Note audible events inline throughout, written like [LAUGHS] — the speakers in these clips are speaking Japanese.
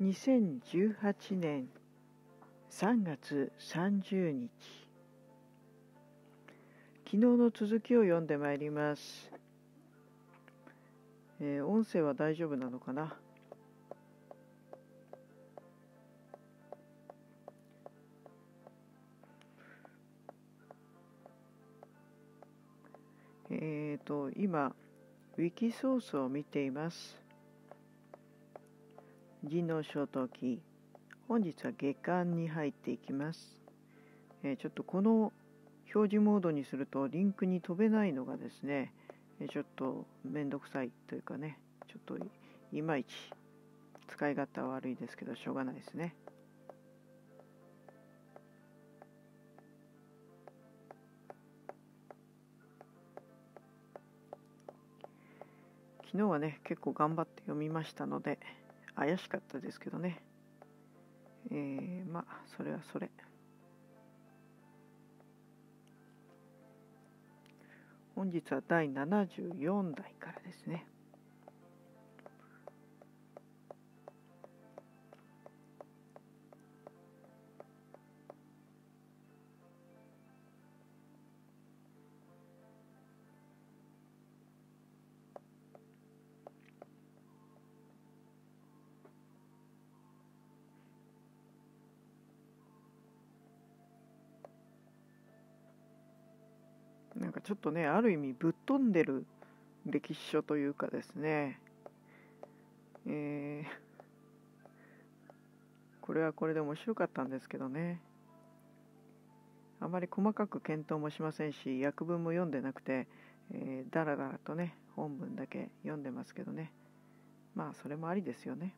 2018年3月30日昨日の続きを読んでまいります、えー、音声は大丈夫なのかな？えっ、と今ウィキソースを見ています。人脳小頭記本日は下巻に入っていきます、えー、ちょっとこの表示モードにするとリンクに飛べないのがですね、ちょっとめんどくさいというかねちょっといまいち使い勝手は悪いですけどしょうがないですね。昨日はね結構頑張って読みましたので怪しかったですけどね。えー、まあ、それはそれ。本日は第74代からですね。ちょっとねある意味ぶっ飛んでる歴史書というかですね。えー、これはこれで面白かったんですけどね。あまり細かく検討もしませんし訳文も読んでなくて、えー、だらだらとね本文だけ読んでますけどね。まあそれもありですよね。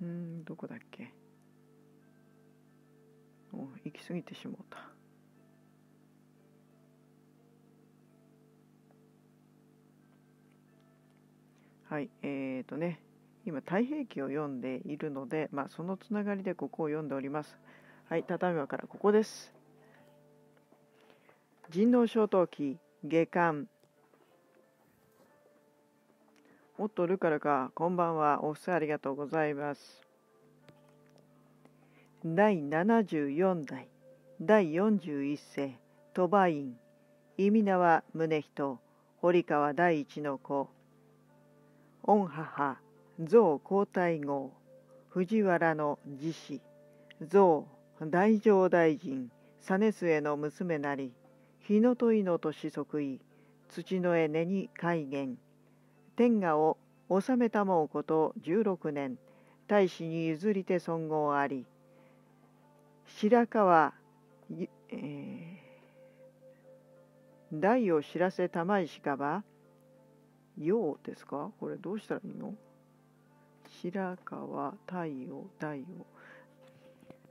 うんどこだっけ。お行き過ぎてしもうた。はい、えーとね、今、太平記を読んでいるので、まあ、そのつながりでここを読んでおります。はい、畳輪からここです。人道小陶器、下巻。おっと、るからか、こんばんは、お布施ありがとうございます。第74代、第41世、鳥羽院、意味名は宗人、堀川第一の子、御母象皇太后藤原の自子象大乗大臣実末の娘なり日の問いの年即位土の絵根に改元天下を治めたもうこと16年大使に譲りて尊号あり白川、えー、大を知らせたまいしかば陽ですか？これどうしたらいいの？白川太陽太陽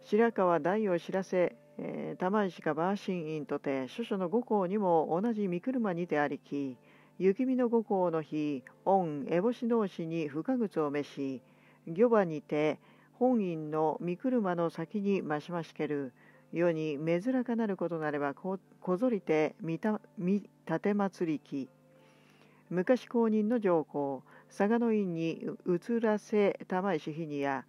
白川大を知らせ、えー、玉石かバーシンインとて諸々の五校にも同じ三車にてありき雪見の五校の日御烏帽子同士に不可靴を召し漁場にて本院の三車の先に増しましける。世に珍かなることなればこぞりて見た見立て祭りき。昔公認の上皇佐賀の院に移らせ玉石日にや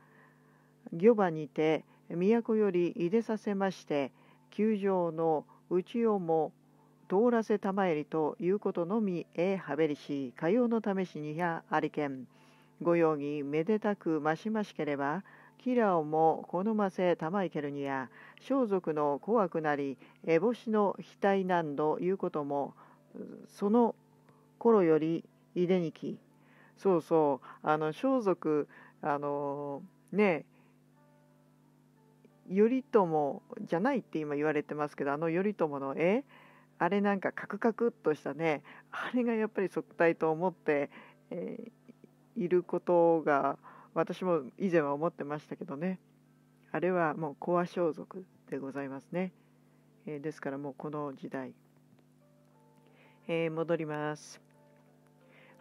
御場にて都よりいでさせまして球場の内をも通らせたまえりということのみへはべりしかようの試しにやありけんご用にめでたく。ましましければキラをも好ませたまいけるにや装束の怖く。なり烏帽子の額難度いうこともその頃よりいでにきそうそう。あの装束あのね頼朝じゃないって今言われてますけどあの頼朝の絵あれなんかカクカクっとしたねあれがやっぱり側体と思って、えー、いることが私も以前は思ってましたけどね。あれはもうコア装束でございますね、えー、ですからもうこの時代、えー、戻ります。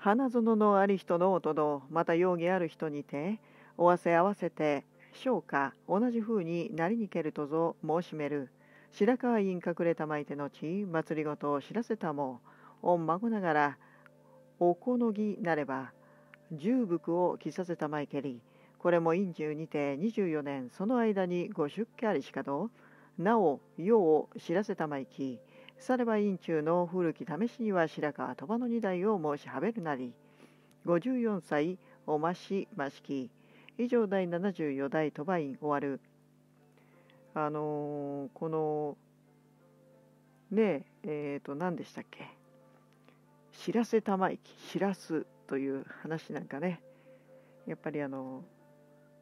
花園のあり人の音とまた容疑ある人にておわせ合わせて小か同じ風になりにけるとぞ申しめる。白川院隠れたまいてのち祭りごとを知らせたも御孫ながらおこのぎなれば十服を着させたまいけりこれも陰中にて24年その間にご出家ありしかどなお世を知らせたまいきされば陰中の古き試しには白川鳥羽の二代を申しはべるなり54歳おましましき以上第74代鳥羽院終わる。あのー、このねええー、と何でしたっけ？知らせたまいき知らすという話なんかね。やっぱりあの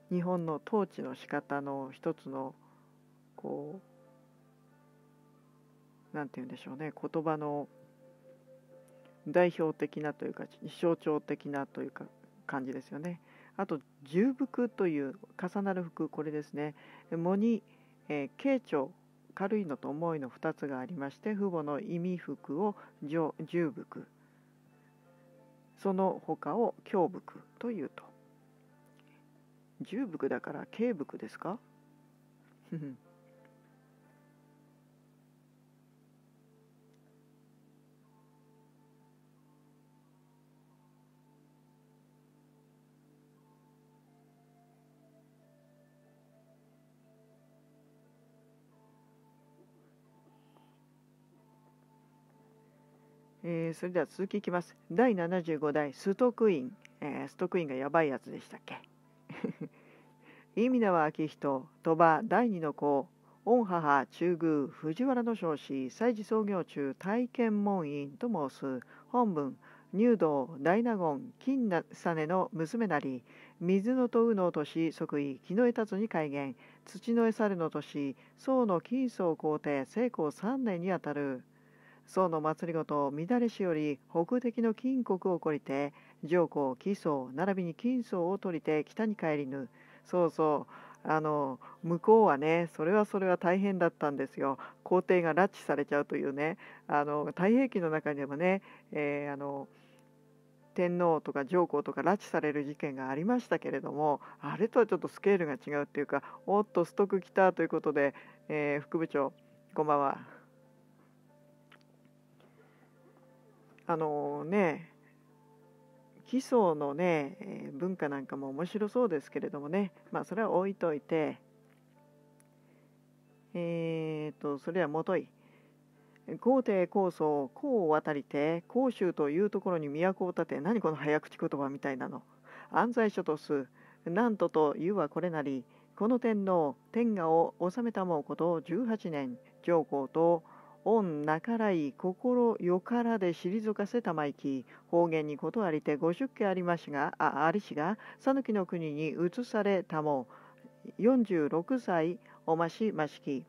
日本の統治の仕方の一つのこう何て言うんでしょうね言葉の代表的なというか象徴的なというか感じですよね。あと重服という重なる服これですね。藻に、えー、慶長軽いのと重いの2つがありまして父母の意味服を重服その他を強服というと重服だから軽服ですか？[LAUGHS] えー、それでは続きいきます。第75代ストクイン、えー、ストクインがやばいやつでしたっけ？[LAUGHS] 意味名は明人、鳥羽第二の子、御母中宮藤原の少子祭事創業中体験門院と申す本文入道大納言金実の娘なり水のとうの年即位木の枝つに改元土の餌るの年宋の金宗皇帝成功3年にあたる宋の祭りごと乱れしより北敵の金国を懲りて上皇奇宗並びに金宗を取りて北に帰りぬ。そうそうあの向こうはねそれはそれは大変だったんですよ。皇帝が拉致されちゃうというね。あの太平記の中にもね、えー、あの天皇とか上皇とか拉致される事件がありましたけれどもあれとはちょっとスケールが違うっていうかおっとストック来たということで、えー、副部長こんばんは。あのね基礎のね、え、文化なんかも面白そうですけれどもね。まあそれは置いといて。えーとそれはもとい。皇帝高祖皇を渡りて甲州というところに都を建て何この早口言葉みたいなの。安西諸とすなんとというはこれなりこの天皇天下を治めたもうこと18年上皇と御なからい心よからで退かせたまいき方言にことありて五十家ありましがあありしが讃岐の国に移されたも46歳おましましき。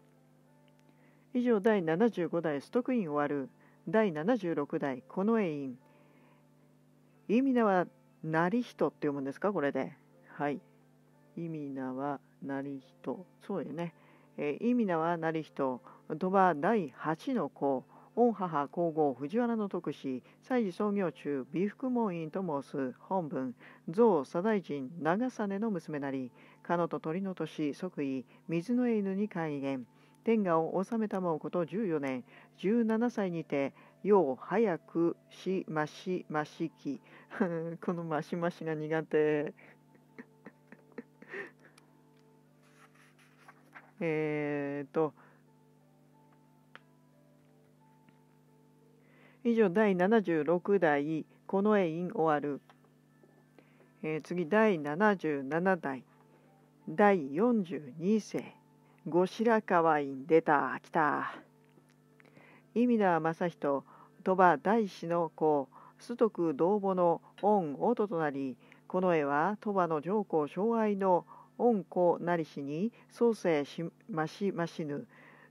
以上第75代ストックイン終わる。第76代近衛院意味名はなり人って読むんですかこれで。はい。意味名はなり人。そうよね、えー、意味名はなり人。鳥羽第8の子御母皇后藤原の徳氏祭事創業中美福門院と申す本文象左大臣長実の娘なりかのと鳥の年即位水の犬に改元天下を治めたもうこと14年17歳にてよう早くしましましき。[LAUGHS] このましましが苦手。[LAUGHS] えっと以上第76代近衛院終わる、えー、次第77代。第42世後白河院出た。来た。意味田正人鳥羽大師の子須徳同母の恩弟となりこの絵は鳥羽の上皇昭愛の恩子なりしに創世しましましぬ。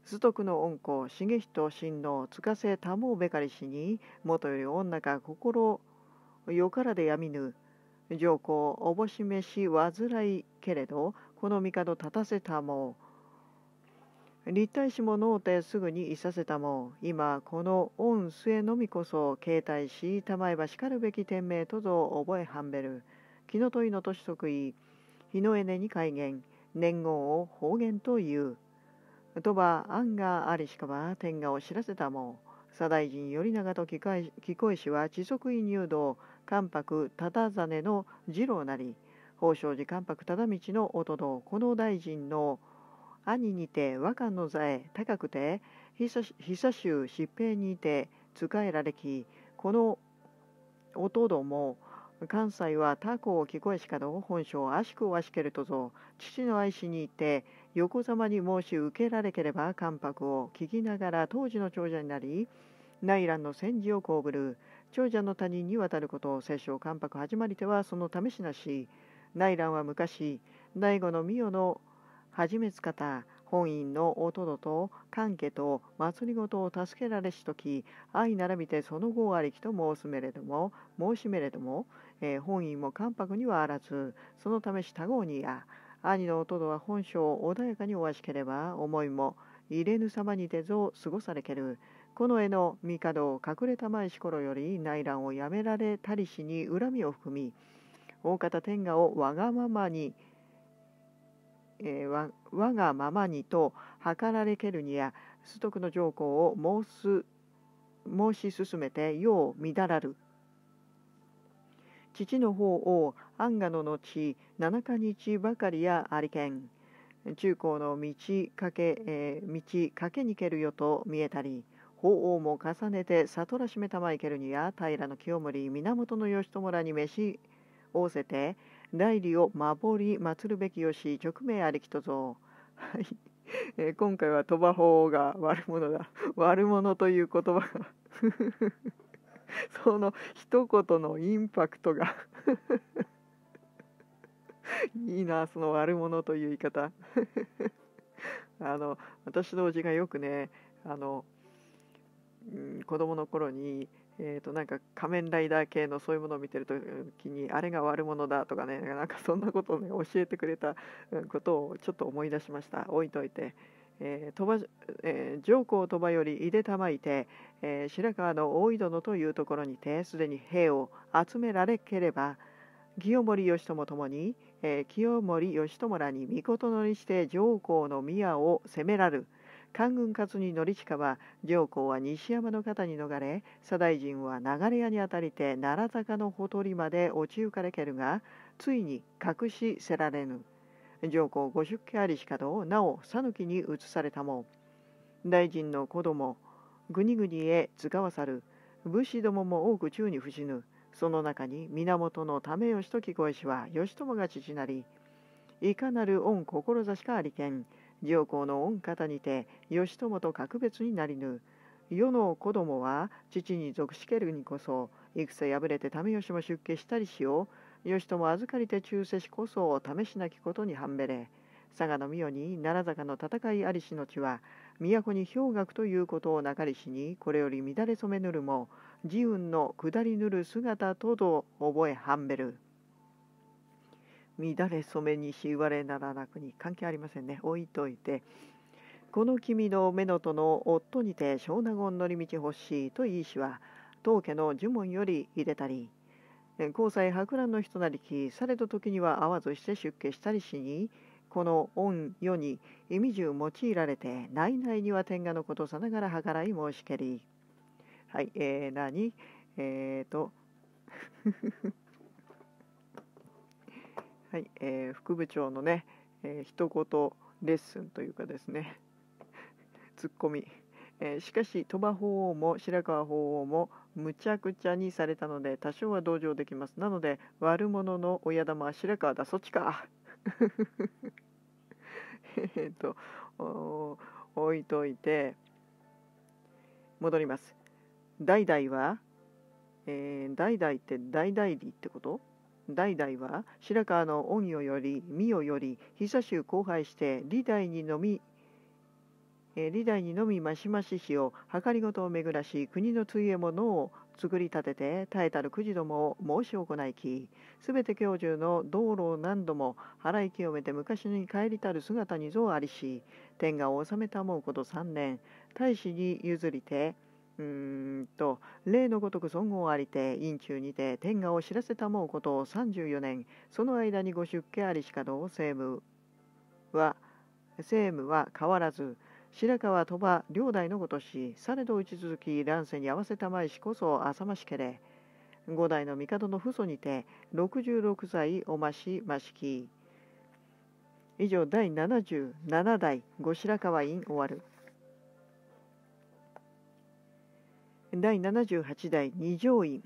須徳の恩子重人親王塚瀬多毛べかりしにもとより女が心よからでやみぬ。上皇おぼしめし煩いけれどこの帝立たせたも立体しものうてすぐにいさせたも今この恩末のみこそ携帯したまえばしかるべき天命とぞ覚えはんべる。気の問いの年即位日のエネに改元年号を方言という。とば案がありしかば天下を知らせたも左大臣頼長と貴小石は地則院入道関白忠真の次郎なり宝生寺関白忠道の弟この大臣の兄にて和漢の座へ高くて久州疾病にて仕えられきこの弟も関西は他校を聞こえしかの本性足くわしけるとぞ父の愛しにいて横ざまに申し受けられければ関白を聞きながら当時の長者になり内乱の戦時をこうぶる長者の他人に渡ることを摂政関白始まりてはその試しなし。内乱は昔醍醐の御代の始めつ方本院の弟と関家と祭りごとを助けられしとき愛並びてその後ありきと申すめれども申しめれども、えー、本院も関白にはあらずそのためし多合にや兄の弟は本性を穏やかにおわしければ思いも入れぬ様にてぞ過ごされける。この絵の帝を隠れたまいし頃より内乱をやめられたりしに恨みを含み大方天下をわがままに、えー、わ我がままにと計られけるにや崇徳の上皇を申す申し進めて世を乱らる。父の方を安賀の後七日日ばかりやありけん。中高の道かけ、えー、道かけにけるよと見えたり法王も重ねて悟らしめたまいけるにや平清盛源義朝らに召し仰せて代理を守り祀るべきよし直命ありきとぞ。はい、えー、今回は鳥羽法が悪者だ。悪者という言葉が。[LAUGHS] その一言のインパクトが。いいなその悪者という言い方。[LAUGHS] あの私のおじがよくねあの、うん、子供の頃にえーと、なんか仮面ライダー系のそういうものを見てる時にあれが悪者だとかねなんかそんなことを、ね、教えてくれたことをちょっと思い出しました。置いといて、えー鳥羽えー、上皇鳥羽よりいでたまいて、えー、白川の大井殿というところにてすでに兵を集められければ清盛義朝ともに、えー、清盛義朝らに御事のにして上皇の宮を攻めらる。官軍勝に乗近は上皇は西山の方に逃れ左大臣は流れ屋にあたりて奈良坂のほとりまで落ちゆかれけるがついに隠しせられぬ。上皇五十家ありしかとなお讃岐に移されたも。大臣の子供国々へ使わさる。武士どもも多く宙に伏しぬ。その中に源の為義と聞こえしは義朝が父なりいかなる御志かありけん上皇の御方にて義朝と格別になりぬ。世の子供は父に属しけるにこそ戦敗れて為義も出家したりしよう。義朝預かりて忠せしこそ試しなきことに半べれ。佐賀の御代に奈良坂の戦いありしのちは都に氷河ということをなかりしにこれより乱れ染めぬるも自運の下りぬる姿とど覚え半べる乱れ染めにし言われならなくに関係ありませんね。置いといてこの君の目のとの夫にて小納言乗り道欲しいといいしは当家の呪文より入れたり交際博覧の人なりきされた時には会わずして出家したりしにこの恩世に意味中用いられて内々には天下のことさながら計らい申しけり。はいえー、何？えーと [LAUGHS] はい、えー、副部長のね、えー、一言レッスンというかですね、ツッコミ、えー、しかし鳥羽法皇も白川法皇もむちゃくちゃにされたので多少は同情できます。なので悪者の親玉は白川だ、そっちか。[LAUGHS] えっと置いといて戻ります。代々は、えー、代々って代々理ってこと？代々は白川の恩与より御代より久しゅう荒廃して利代にのみ利代にのみましまししを計りごとを巡らし国のついえものを作り立てて耐えたるくじどもを申し行いきすべて教授の道路を何度も払い清めて昔に帰りたる姿にぞありし天下を治めたもうこと三年。大使に譲りてうんと例のごとく尊号ありて院中にて天下を知らせたもうことを34年その間にご出家ありしかの政務は政務は変わらず白川鳥羽両代のごとしされど打ち続き乱世に合わせたまいしこそ浅ましけれ五代の帝の父祖にて66歳おましましき。以上第77代後白河院終わる。第78代二条院。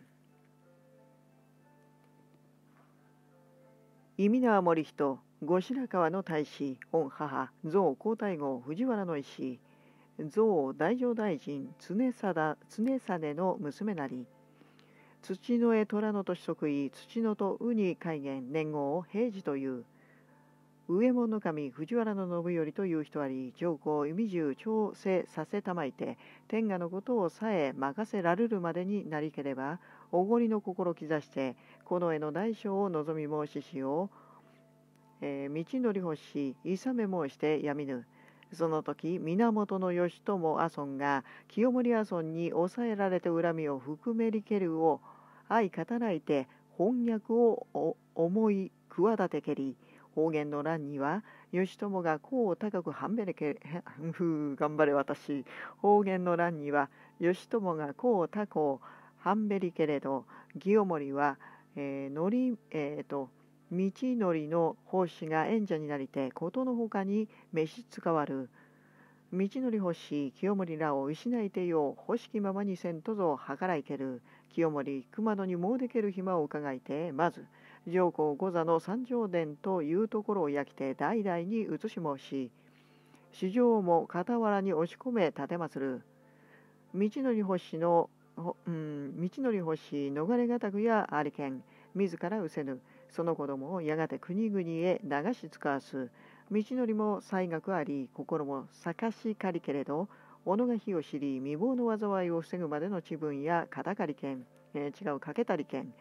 意味縄森人後白河の大使御母象皇太后藤原の石象大乗大臣常貞常実の娘なり。土の絵虎の年即位土のとウニ海元年号を平治という。上門神藤原信頼という人あり上皇意味中調整させたまいて天下のことをさえ任せられるまでになりければおごりの心を刻してこの絵の大小を望み申ししよう、えー、道のり欲しいさめ申してやみぬ。その時源義朝阿尊が清盛阿尊に抑えられて恨みを含めりけるを相語らいて翻訳を思い企てけり方言の欄には義朝が功を高く半べれけふう頑張れ私。方言の欄には義朝が功を高く半べりけれど清盛は、えー、のりえっ、ー、と道のりの奉仕が縁者になりてことのほかに召し使わる。道のり欲し清盛らを失いてよう欲しきままにせんとぞ計らいける。清盛熊野にもうでける暇を伺いてまず上皇御座の三条殿というところを焼きて代々に移し申し市場も傍らに押し込め立てまつる。道のり星の、うん、道のり星逃れがたくやありけん自ら失せぬ。その子供をやがて国々へ流し使わす。道のりも才学あり心もかしかりけれど己が火を知り未亡の災いを防ぐまでの自分や肩借り剣、えー、違うかけたり剣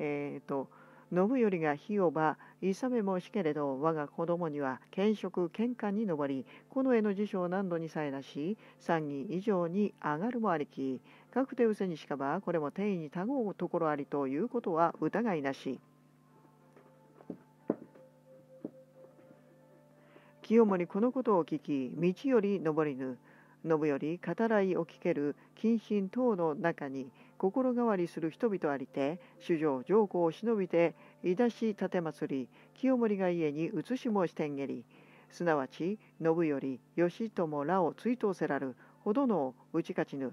えーと信頼が火をば勇め申しけれど我が子供には見職見官に上りこの絵の辞書を何度にさえなし三義以上に上がるもありき確定うせにしかばこれも天意にたごうところありということは疑いなし。清盛このことを聞き道より登りぬ信より語らいを聞ける謹慎等の中に心変わりする人々ありて主上上皇を忍びていだし立て祭り清盛が家に移し申してんげりすなわち信頼義朝らを追悼せらるほどの打ち勝ちぬ。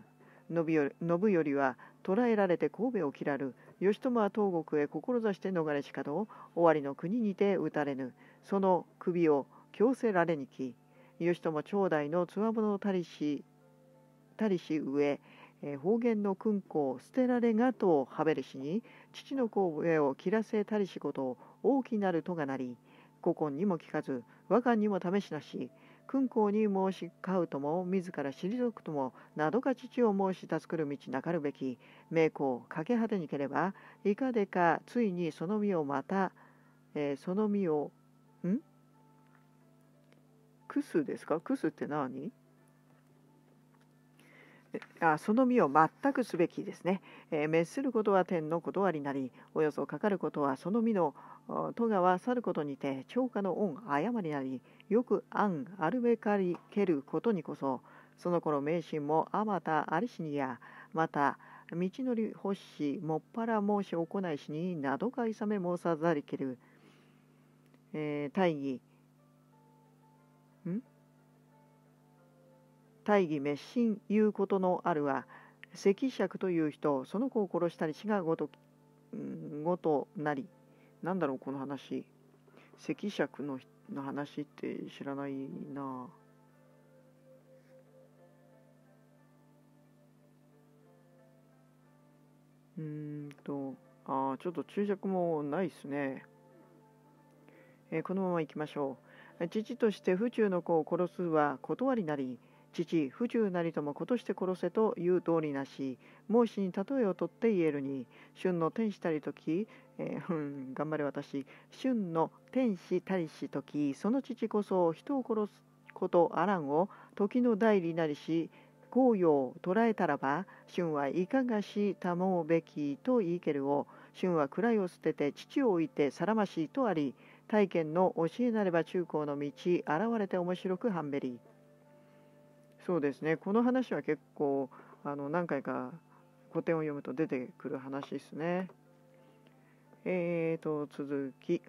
信頼は捕らえられて神戸を切らる義朝は東国へ志して逃れしかど終わりの国にて討たれぬ。その首を強制られにき義朝長代のつわものたりしたりし上、え、方言の訓子を捨てられがとはべるしに父の子上を切らせたりしこと大きなるとがなり古今にも聞かず和漢にも試しなし訓子に申し交うとも自ら退くともなどか父を申し助くる道なかるべき名公かけ果てにければいかでかついにその身をまた、えー、その身をん？クスですか？クスって何？あその身を全くすべきですね、えー、滅することは天の断りなりおよそかかることはその身の戸川去ることにて超過の恩誤りなりよく案あるべかりけることにこそその頃迷信もあまたありしにやまた道のり欲しもっぱら申し行いしになどかいさめ申さざりける、えー、大義。大義滅心いうことのあるは赤尺という人その子を殺したりしがごとごとなりなんだろうこの話。赤尺のの話って知らないな。あうんとあちょっと注釈もないっすね、えー、このままいきましょう。父として府中の子を殺すは断りなり父府中なりとも子として殺せという通りなし孟子に例えをとって言えるに春の天使たりとき、えー、うん、頑張れ私春の天使たりしときその父こそ人を殺すことあらんを時の代理なりし紅葉を捉えたらば春はいかがしたもうべきと言いけるを春は位を捨てて父を置いてさらましとあり体験の教えなれば中高の道現れて面白くハンベリーそうですね。この話は結構あの何回か古典を読むと出てくる話ですね。えーと続き。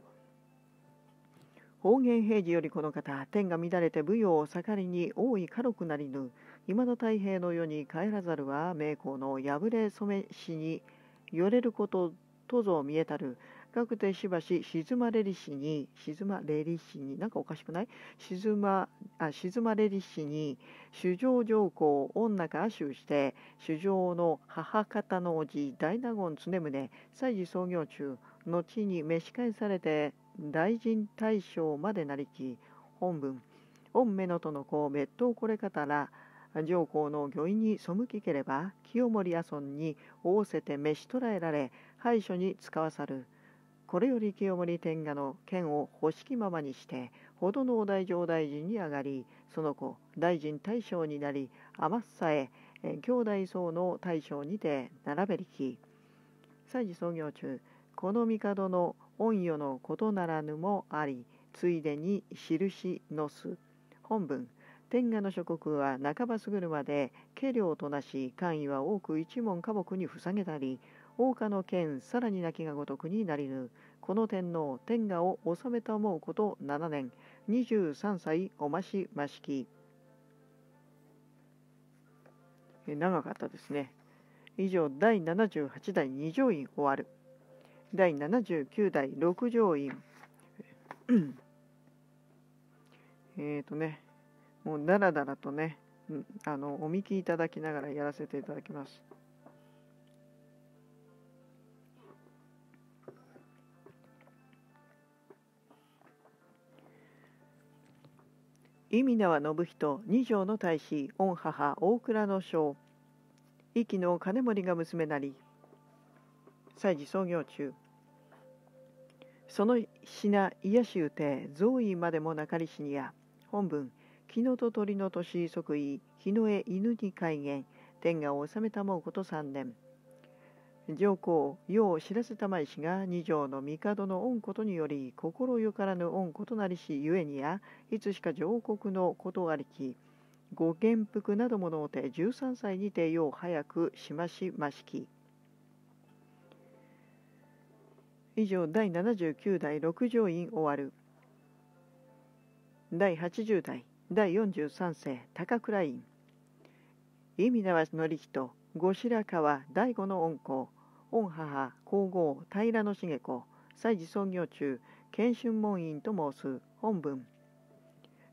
方言平時よりこの方天が乱れて舞踊を盛りに大い軽くなりぬ。今の太平の世に帰らざるは名工の破れ染めしによれることとぞ見えたる。かくてしばし静まれりしに静まれりしになんかおかしくない？静まあ静まれりしに主上上皇女が亜州して主上の母方のおじ大納言常宗祭事創業中後に召し返されて大臣大将までなりき本文。御目のとの子滅頭これ方ら上皇の御意に背きければ清盛阿尊に仰せて召し捕らえられ廃所に使わさる。これより清盛天下の剣を欲しきままにしてほどのお大乗大臣に上がりその子大臣大将になり天さえ兄弟僧の大将にて並べりき祭事創業中この帝の御世のことならぬもありついでに印のす本文。天下の諸国は半ば過ぐるまで家領となし官位は多く一門家木に塞げたり王家の剣さらに泣きがごとくになりぬ。この天皇天下を治めた思うこと7年。23歳おましましき。長かったですね。以上第78代二条院終わる。第79代六条院。えっとねもうだらだらとねあのお見きいただきながらやらせていただきます。意味名は信人二条の大使御母大倉の将。壱岐の金森が娘なり。祭事創業中。その品癒しゅうて蔵医までもなかりしにや。本文。木のと鳥の年即位。日の絵犬に改元。天下を治めたもうこと三年。上皇世を知らせたまいしが二条の帝の恩ことにより心よからぬ恩ことなりしゆえにやいつしか上国のことありきご元服などものをて13歳にてよう早くしましましき。以上第79代六条院終わる。第80代第43世高倉院。意味名は則人後白河第五の恩公御母皇后平重子祭事創業中謙春門院と申す本文。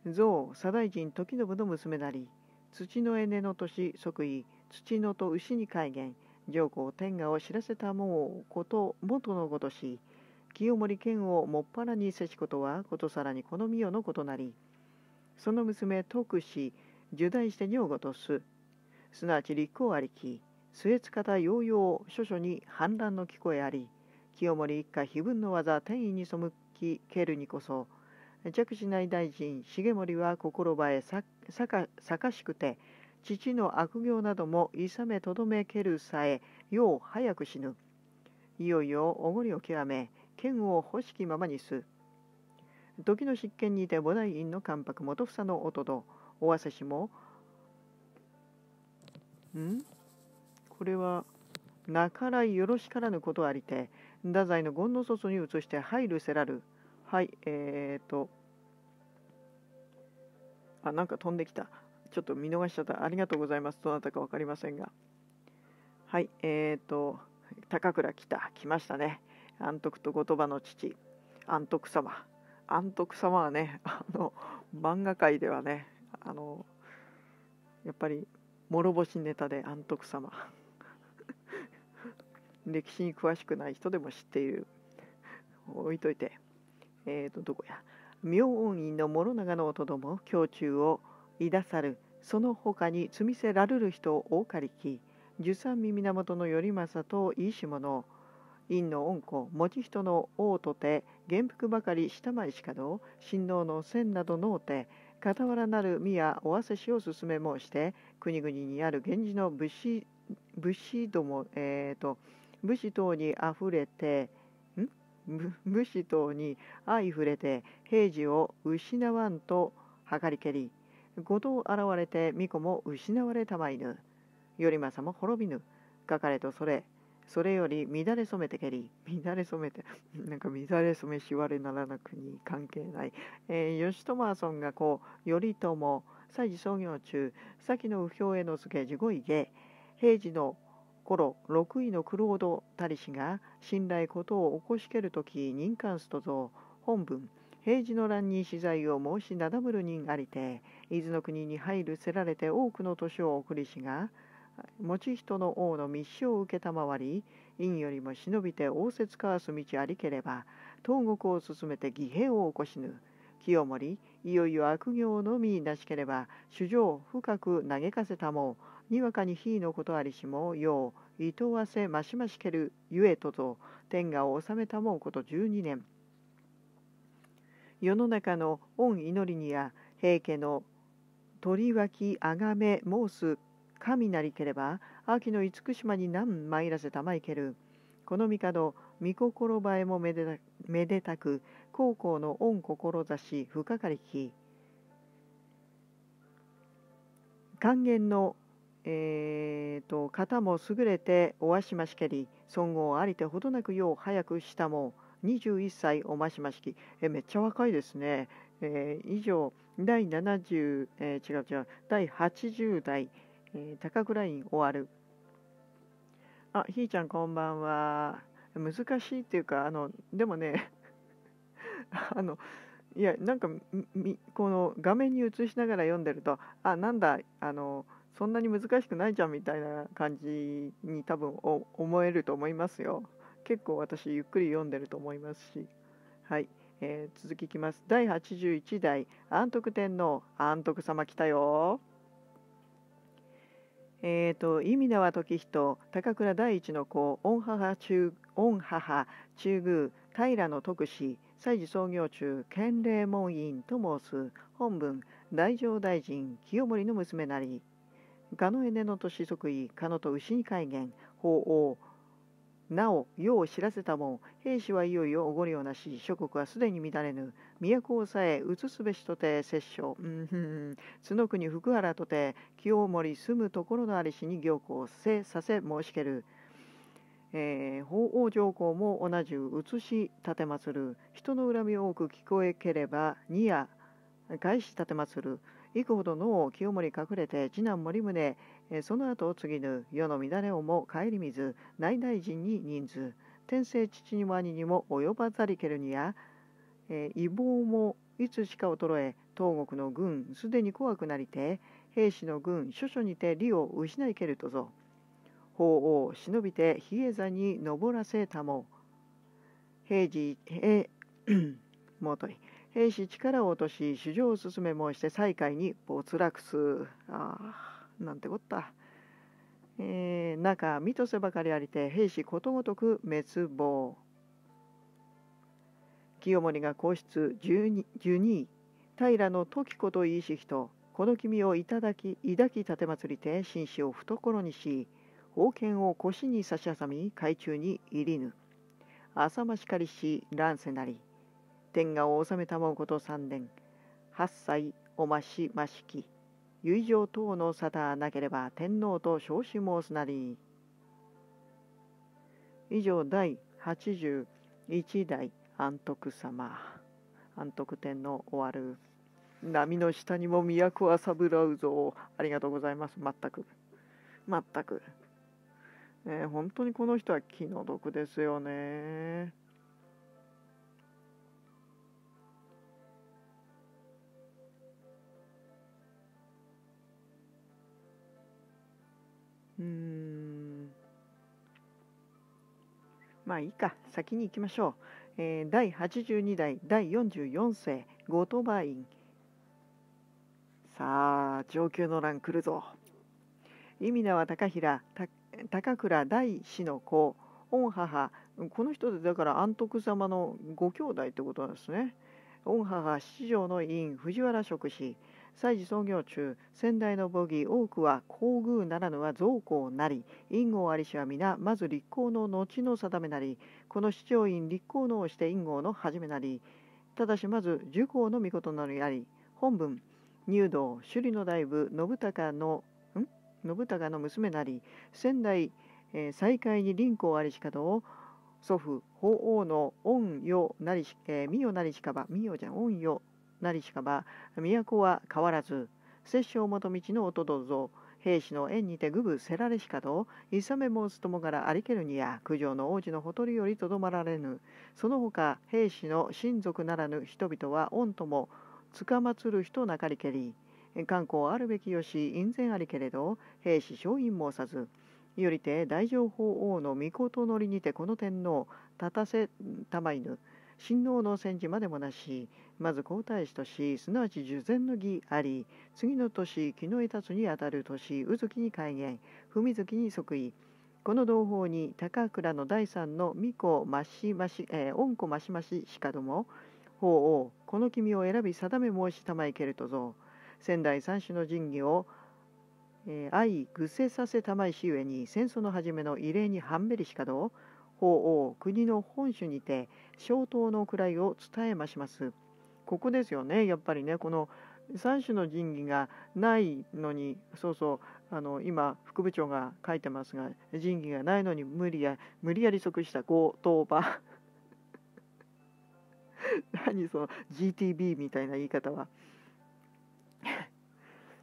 象左大臣時信の娘なり土のエネの年即位土のと牛に改元上皇天下を知らせたもうこと元のごとし清盛剣をもっぱらにせしことはことさらにこの御代のことなりその娘徳氏受代して女ごとす。すなわち立候ありき。末方揚々諸々に反乱の聞こえあり清盛一家非分の技天意に背きけるにこそ着しない大臣重盛は心ばえさかさかしくて父の悪行なども勇めとどめけるさえよう早く死ぬ。いよいよおごりを極め剣を欲しきままにす。時の執権にて菩提院の関白元房の音とおわせしもん？これはなからいよろしからぬことありて太宰の権の外に移して入るせらる。はいえーとあなんか飛んできた。ちょっと見逃しちゃった。ありがとうございます。どなたか分かりませんが。はいえーと高倉来た。来ましたね。安徳と言葉の父。安徳様。安徳様はねあの漫画界ではねあのやっぱり諸星ネタで安徳様。歴史に詳しくない人でも知っている。置いといて。えっ、ー、とどこや。妙音院の諸長の音ども胸中をいださる。その他に積みせられる人を大借りき十三味源の頼政といいし者院の恩子持ち人の王とて元服ばかり下前しかど親王の線などのうて傍らなる宮おわせしを進め申して国々にある源氏の武士武士どもえっ、ー、と武士等にあふれて武士等に相触れて平時を失わんと計りけり後藤現れて巫女も失われたまいぬ。頼政も滅びぬ。かかれとそれそれより乱れ染めてけり。乱れ染めて [LAUGHS] なんか乱れ染めしわれならなくに関係ない、えー、吉友村がこう頼朝祭事創業中先の右兵への助地五位下平治の頃六位の九郎戸たりしが信頼ことを起こしけるとき任官すとぞ本文平治の乱に資材を申しなだむる人ありて伊豆の国に入るせられて多くの年を送りしが持ち人の王の密書を承り院よりも忍びて応接かわす道ありければ東国を進めて義兵を起こしぬ。清盛いよいよ悪行のみなしければ主情深く嘆かせたもにわかに非のことありしもよういとわせましましけるゆえとぞ天下を治めたもうこと12年。世の中の御祈りにや平家の取り分きあがめ申す神なりければ秋の厳島に何参らせたまいける。この帝御心映えもめでためでたく高校の御志深かりき還元の、えーと、方も優れておわしましけり尊号ありてほどなくよう早くしたも21歳おましましき。えめっちゃ若いですね、えー、以上第70、えー、違う違う第80代、えー、高倉院終わる。あひーちゃんこんばんは。難しいっていうかあのでもね [LAUGHS] あのいやなんかこの画面に映しながら読んでるとあなんだあのそんなに難しくないじゃんみたいな感じに多分思えると思いますよ。結構私ゆっくり読んでると思いますし。はい、えー、続きいきます。第81代安徳天皇。安徳様来たよ。えーと、意味名は時人。高倉第一の子。御母中御母中宮。平の徳氏祭事創業中。建礼門院と申す。本文。大乗大臣。清盛の娘なり。賀のエネの年即位加野と牛に改元法王なお世を知らせたもん兵士はいよいよおごりをなし諸国はすでに乱れぬ。都をさえ移すべしとて摂政。うん角国福原とて清盛住むところのありしに行幸せさせ申しける。えー、法王上皇も同じ移し奉る。人の恨み多く聞こえければ二夜返し奉る。幾ほどの清盛隠れて次男森宗その後を継ぎぬ世の乱れをも顧みず内大臣に人数天聖父にも兄にも及ばざりけるにや、えー、異謀もいつしか衰え東国の軍すでに怖くなりて兵士の軍諸々にて利を失いけるとぞ。法を忍びて比叡山に登らせたも。平時平もとい兵士力を落とし主情を進め申して西海に没落す。ああなんてこった。えー、中見とせばかりありて兵士ことごとく滅亡。清盛が皇室十二位。平の時子といいし人。この君をいただき抱き立てまつりて紳士を懐にし宝剣を腰に差し挟み海中に入りぬ。浅ましかりし乱世なり。天下を治めたもうこと三年。八歳おましましき。結情等の沙汰なければ天皇と称し申すなり。以上第81代安徳様。安徳天皇終わる。波の下にも都はさぶらうぞ。ありがとうございます。全く。全く、えー、本当にこの人は気の毒ですよね。まあいいか先に行きましょう、えー、第82代第44世後鳥羽院さあ上級の乱来るぞ。意味名は高平高倉大師の子。御母この人でだから安徳様のご兄弟ってことなんですね。御母七条の院藤原職士祭事創業中先代の母義多くは皇宮ならぬは増皇なり陰号ありしは皆まず立皇の後の定めなりこの市長院立皇のをして陰号の始めなりただしまず寿皇の御事なりあり本文入道首里の大部信孝のん？信孝の娘なり仙台、えー、再会に臨行ありしかど祖父法王の恩よなりし、えー、御よなりしかば御よじゃ恩よなりしかば都は変わらず摂政元道の音どぞ兵士の縁にてぐぶせられしかどいさめ申すともからありけるにや九条の王子のほとりよりとどまられぬ。その他兵士の親族ならぬ人々は御ともつかまつる人なかりけり観光あるべきよし院前ありけれど兵士勝因申さずよりて大乗法王の御事のりにてこの天皇立たせたまいぬ。親王の戦時までもなしまず皇太子としすなわち受前の儀あり次の年木の枝つにあたる年宇月に改元文月に即位。この同胞に高倉の第三の巫女ましまし、えー、恩子ましまししかども法王この君を選び定め申したまいけるとぞ。仙台三種の神器をえー、愛愚せさせたまいしゆえに戦争の初めの異例に半べりしかど法王国の本主にて小刀の位を伝えまします。ここですよね。やっぱりねこの三種の神器がないのにそうそうあの今副部長が書いてますが神器がないのに無理や無理やり即した強盗場。[LAUGHS] 何その GTB みたいな言い方は。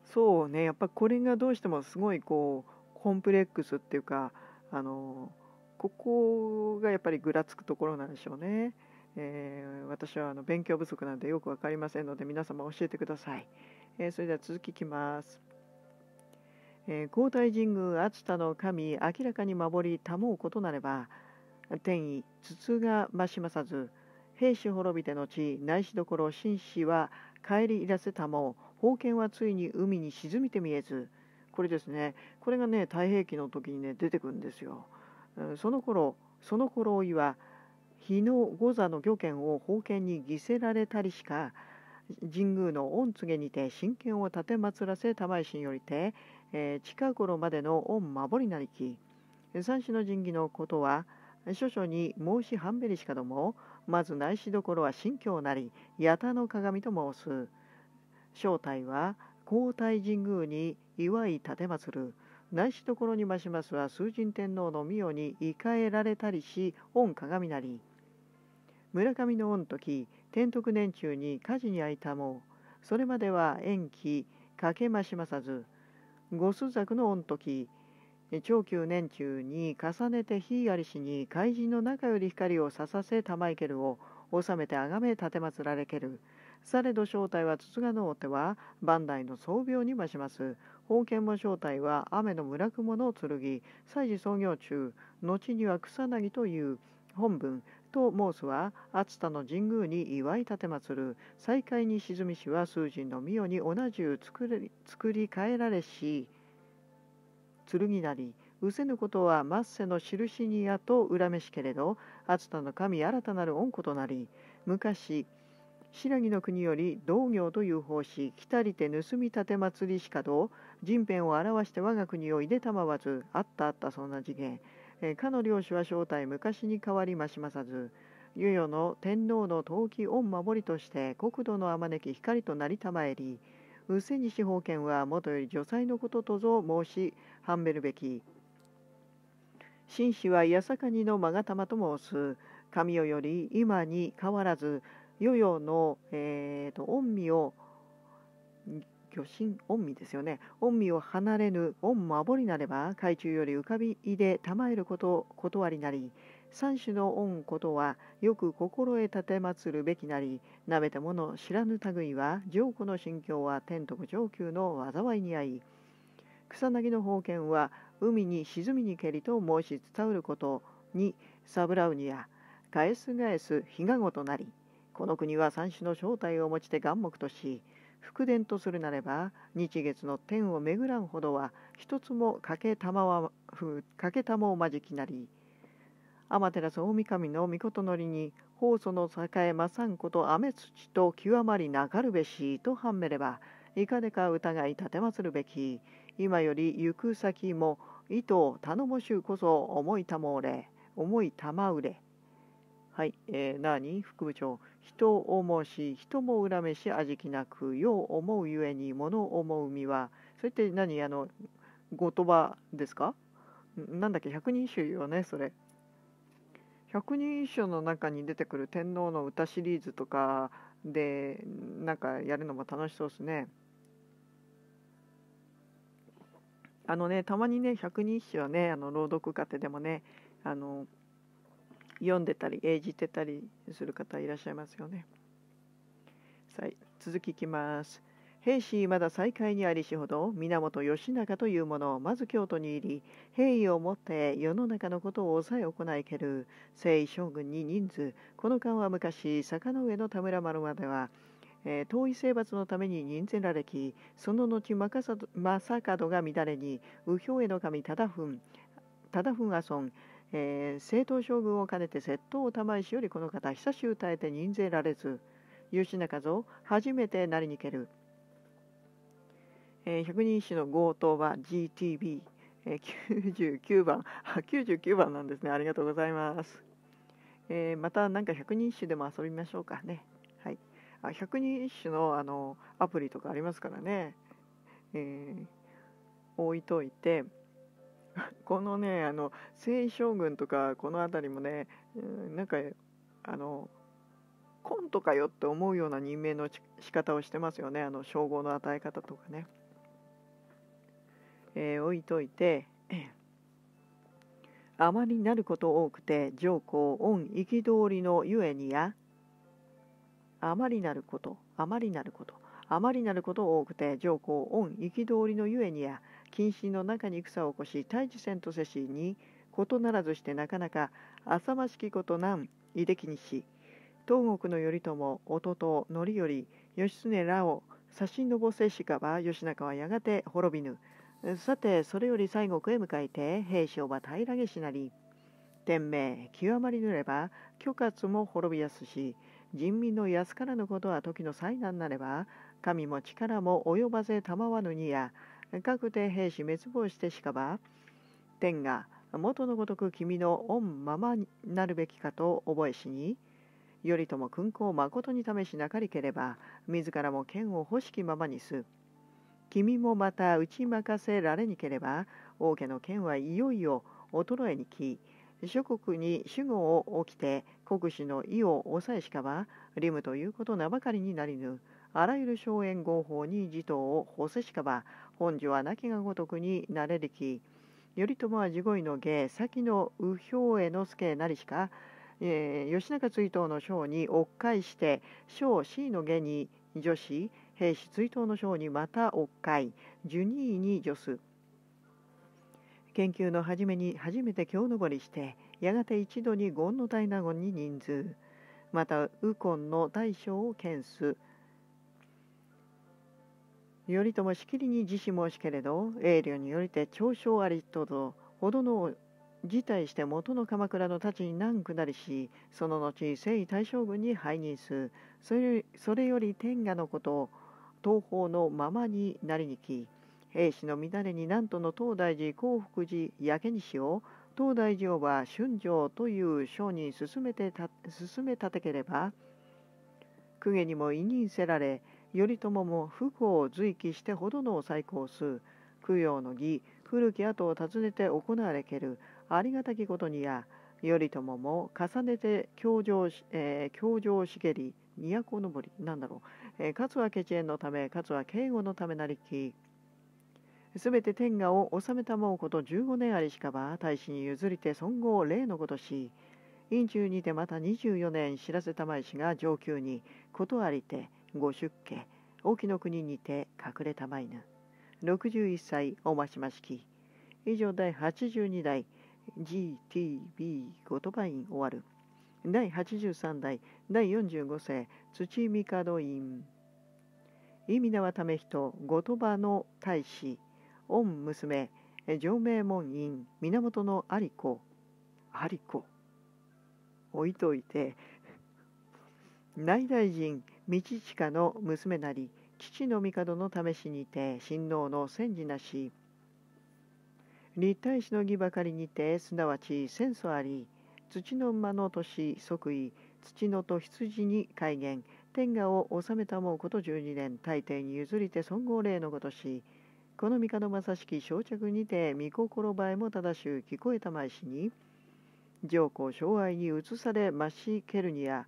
そうね。やっぱこれがどうしてもすごいこうコンプレックスっていうかあのここがやっぱりぐらつくところなんでしょうね。えー、私はあの勉強不足なんでよく分かりませんので皆様教えてください。えー、それでは続きいきます。えー、皇太神宮熱田の神明らかに守り保うことなれば天意筒が増しまさず兵士滅びてのち内しどころ紳士は帰りいらせたも宝剣はついに海に沈みて見えずこれですねこれがね太平記の時にね出てくるんですよ。その頃その頃おいは日の御座の御剣を宝剣に着せられたりしか神宮の御告げにて神剣を立てまつらせ玉石によりて、えー、近頃までの御守りなりき三種の神器のことは諸々に申し半べりしかどもまず内しどころは神教なり八田の鏡と申す。正体は皇太神宮に祝い立てまつる内し所に増しますは崇神天皇の御代に生かえられたりし御鏡なり。村上の御時天徳年中に火事に遭いたも。それまでは延期かけましまさず。御須作の御時長久年中に重ねて火ありしに怪人の中より光をささせたまいけるを収めてあがめ立てまつられける。されど正体は筒がのうては万代の宗病に増します。宝剣も正体は雨の村雲の剣、祭事創業中、後には草薙という本文と申すは熱田の神宮に祝い立てまつる再会に沈みしは数人の御代に同じゅう作り作り変えられし剣なり失せぬことは末世の印にやと恨めしけれど熱田の神新たなる恩子となり昔白木の国より道行という法師来たりて盗み立て祭りしかど人編を表して我が国をいでたまわずあったあったそんな次元、えー、かの領主は正体昔に変わりましまさず猶予の天皇の陶器御守りとして国土のあまねき光となりたまえり宇瀬西方権はもとより除災のこととぞ申し判めるべき。紳士は八坂にの勾玉と申す。神代より今に変わらずヨヨの、えーと、御身を魚神御身ですよね。御身を離れぬ御守りなれば海中より浮かびいで賜ること断りなり。三種の御ことはよく心得立てまつるべきなり。なめてもの知らぬ類は上古の心境は天徳上級の災いに遭い。草薙の宝剣は海に沈みにけりと申し伝うることにサブラウニや返す返す日がごとなり。この国は三種の正体を持ちて眼目とし福伝とするなれば日月の天を巡らんほどは一つもかけたまはかけたまをまじきなり。天照大神の御事のりに法祖の栄えまさんこと雨土と極まりなかるべしと判めればいかでか疑い立てまするべき。今より行く先も意図頼もしゅうこそ思いたもうれ思いたまうれ。はい、えー、何？副部長。人を思うし人も恨めし味気なくよう思うゆえに物思う身は。それって何？あの言葉ですか？なんだっけ？百人一首よねそれ。百人一首の中に出てくる天皇の歌シリーズとかでなんかやるのも楽しそうですね。あのねたまにね百人一首はねあの朗読家庭でもねあの読んでたり演じてたりする方いらっしゃいますよね。さあ続きいきます。兵士まだ再会にありしほど源義仲というものをまず京都に入り兵意をもって世の中のことを抑え行いける征夷将軍に人数この間は昔坂の上の田村丸まではえー、遠い征伐のために任せられきその後正門が乱れに右兵衛の神忠憤忠憤阿孫、えー、正当将軍を兼ねて窃盗を玉石よりこの方久しゅう耐えて任ぜられず義仲ぞ初めてなりにける、えー、百人一首の強盗は GTB、えー、99番。あ99番なんですね。ありがとうございます、えー、またなんか百人一首でも遊びましょうかね。はい。あ百人一首のあのアプリとかありますからね、えー、置いといて。[LAUGHS] このねあの清将軍とかこの辺りもね、うん、なんかあのコントかよって思うような任命の仕方をしてますよね。あの称号の与え方とかね、えー、置いといてあまりなること多くて上皇御憤りのゆえにやあまりなること、あまりなること、あまりなること多くて、上皇御憤りのゆえにや、謹慎の中に草を起こし、退治せんとせしに、ことならずしてなかなか、浅ましきことなんいできにし、東国の頼朝、弟則頼、義経らを差しのぼせしかば、義仲はやがて滅びぬ。さて、それより西国へ向かいて、兵将は平らげしなり、天命極まりぬれば、虚活も滅びやすし、人民の安からぬことは時の災難なれば神も力も及ばぜ賜ぬにや各帝兵士滅亡してしかば天が元のごとく君の御ままになるべきかと覚えしに頼朝君公まことに試しなかりければ自らも剣を欲しきままにす。君もまた打ち負かせられにければ王家の剣はいよいよ衰えにき諸国に守護を起きて国主の意を抑えしかばリ務ということ名ばかりになりぬ。あらゆる荘園合法に持統を干せしかば本所は亡きがごとくになれるき頼朝は地声の芸先の右兵衛の助なりしか、えー、義仲追悼の将に追っ返して将 C の下に女子兵士追悼の将にまた追っ返十二位に女す研究の初めに初めて京登りしてやがて一度に権の大納言に人数また右近の大将を検す。頼朝しきりに自死申しけれど栄慮によりて長所ありとぞほどの辞退して元の鎌倉の太刀に難下りしその後征夷大将軍に拝任す。それそれより天下のこと東方のままになりにき兵士の乱れになんとの東大寺興福寺焼け西を東大寺をは春城という章に進めてた進め立てければ公家にも委任せられ頼朝も不幸を随記してほどの最高数供養の儀古き跡を訪ねて行われけるありがたきことにや頼朝も重ねて教場し、えー、教場しげり都登りなんだろう、えー、勝は決縁のため勝は警護のためなりきすべて天下を治めたもうこと15年ありしかば大使に譲りて尊号礼のごとし院中にてまた24年知らせたまいしが上級に断りてご出家沖の国にて隠れたまいぬ61歳おましましき。以上第82代 GTB ごとば院終わる。第83代第45世土帝院。意味名はため人後鳥羽の大使。御娘上名門院源の有子。有子。置いといて内大臣道近の娘なり父の帝の試しにて親王の戦時なし。立体師の儀ばかりにてすなわち戦争あり土の馬の年即位土のと羊に改元天下を治めたもうこと12年大抵に譲りて尊号令のごとしこの帝まさしき昇着にて御心映えも正しゅう聞こえたまいしに上皇昭愛に移されましけるにや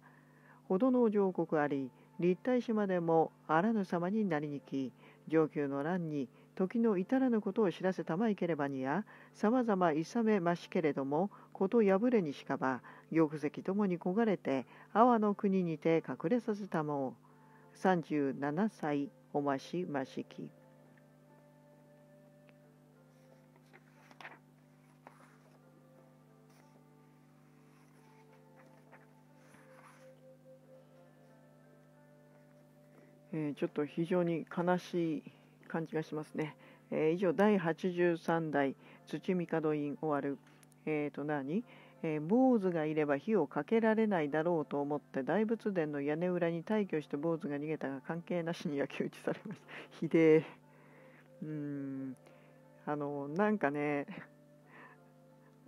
ほどの上国あり立体師までもあらぬ様になりにき上級の乱に時の至らぬことを知らせたまいければにやさまざまいさめましけれどもこと破れにしかば玉石ともに焦がれて阿波の国にて隠れさせたもう37歳おましましき。えー、ちょっと非常に悲しい感じがしますね。えー、以上、第83代土帝院終わる。えっ、ー、と何、えー、坊主がいれば火をかけられないだろうと思って大仏殿の屋根裏に退去して坊主が逃げたが関係なしに焼き討ちされました。[LAUGHS] ひでえ。うーん。あの、なんかね、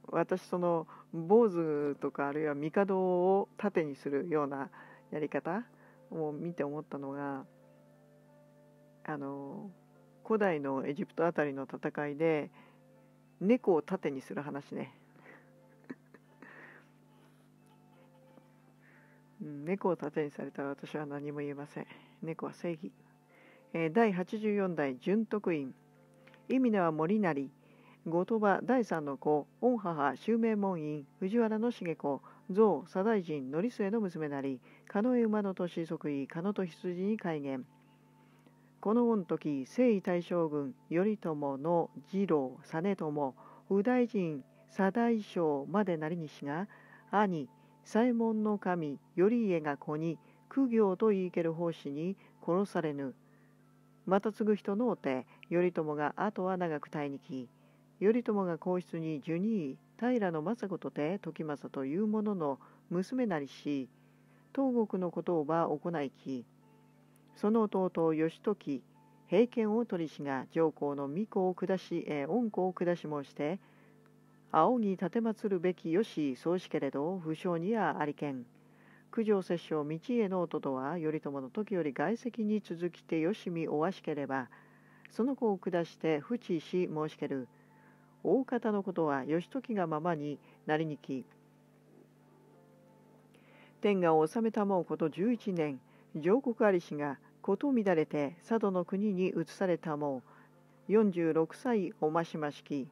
私その坊主とかあるいは帝を盾にするようなやり方を見て思ったのがあの古代のエジプトあたりの戦いで猫を盾にする話ね。[LAUGHS] 猫を盾にされたら私は何も言えません。猫は正義、えー、第84代純徳院。意味では森成。後鳥羽第三の子。御母襲名門院。藤原の重子。象左大臣則末の娘なり狩野馬の年即位狩野と羊に改元。この御時征夷大将軍頼朝の次郎実朝右大臣左大将までなりにしが兄左衛門の神頼家が子に苦行と言いける奉仕に殺されぬ。また継ぐ人のお手頼朝が後は長く耐えにき頼朝が皇室に受任平政子とて時政という者の娘なりし東国のことをば行いきその弟義時平見を取りしが上皇の御子を下し、えー、恩子を下し申して青に奉るべきよしそうしけれど不祥にはありけん。九条摂政道家の弟は頼朝の時より外籍に続きてよしみおわしければその子を下して不知し申しける。大方のことは義時がままになりにき。天下を治めたもうこと11年。上国ありしが事乱れて佐渡の国に移されたもう46歳おましましき。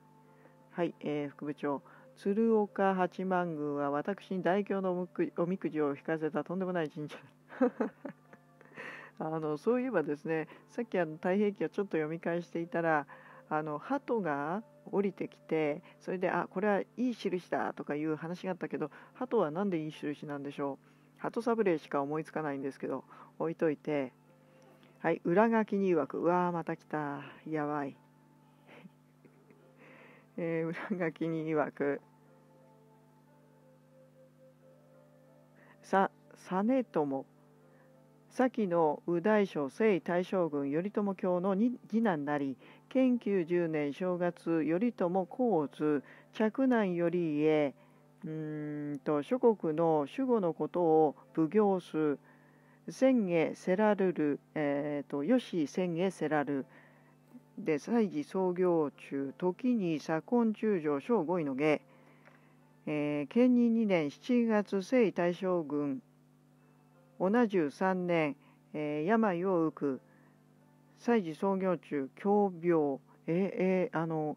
はい、えー、副部長。鶴岡八幡宮は私に大凶のおみくじを引かせたとんでもない神社。[LAUGHS] あのそういえばですねさっきあの太平記をちょっと読み返していたらあの鳩が降りてきてそれであこれはいい印だとかいう話があったけど鳩は何でいい印なんでしょう？鳩サブレーしか思いつかないんですけど置いといて。はい裏書きに曰くうわーまた来た。やばい、[LAUGHS] えー、裏書きに曰くさ実朝。先の右大将征夷大将軍頼朝卿の次男なり。建久10年正月頼朝皇津嫡男頼家。うんと諸国の守護のことを奉行す千下せらるる、えーと、よし千下せらるで祭事創業中時に左近中将正五位の下、えー、建仁2年7月征夷大将軍同じ3年、えー、病を受く祭事創業中狂病。ええあの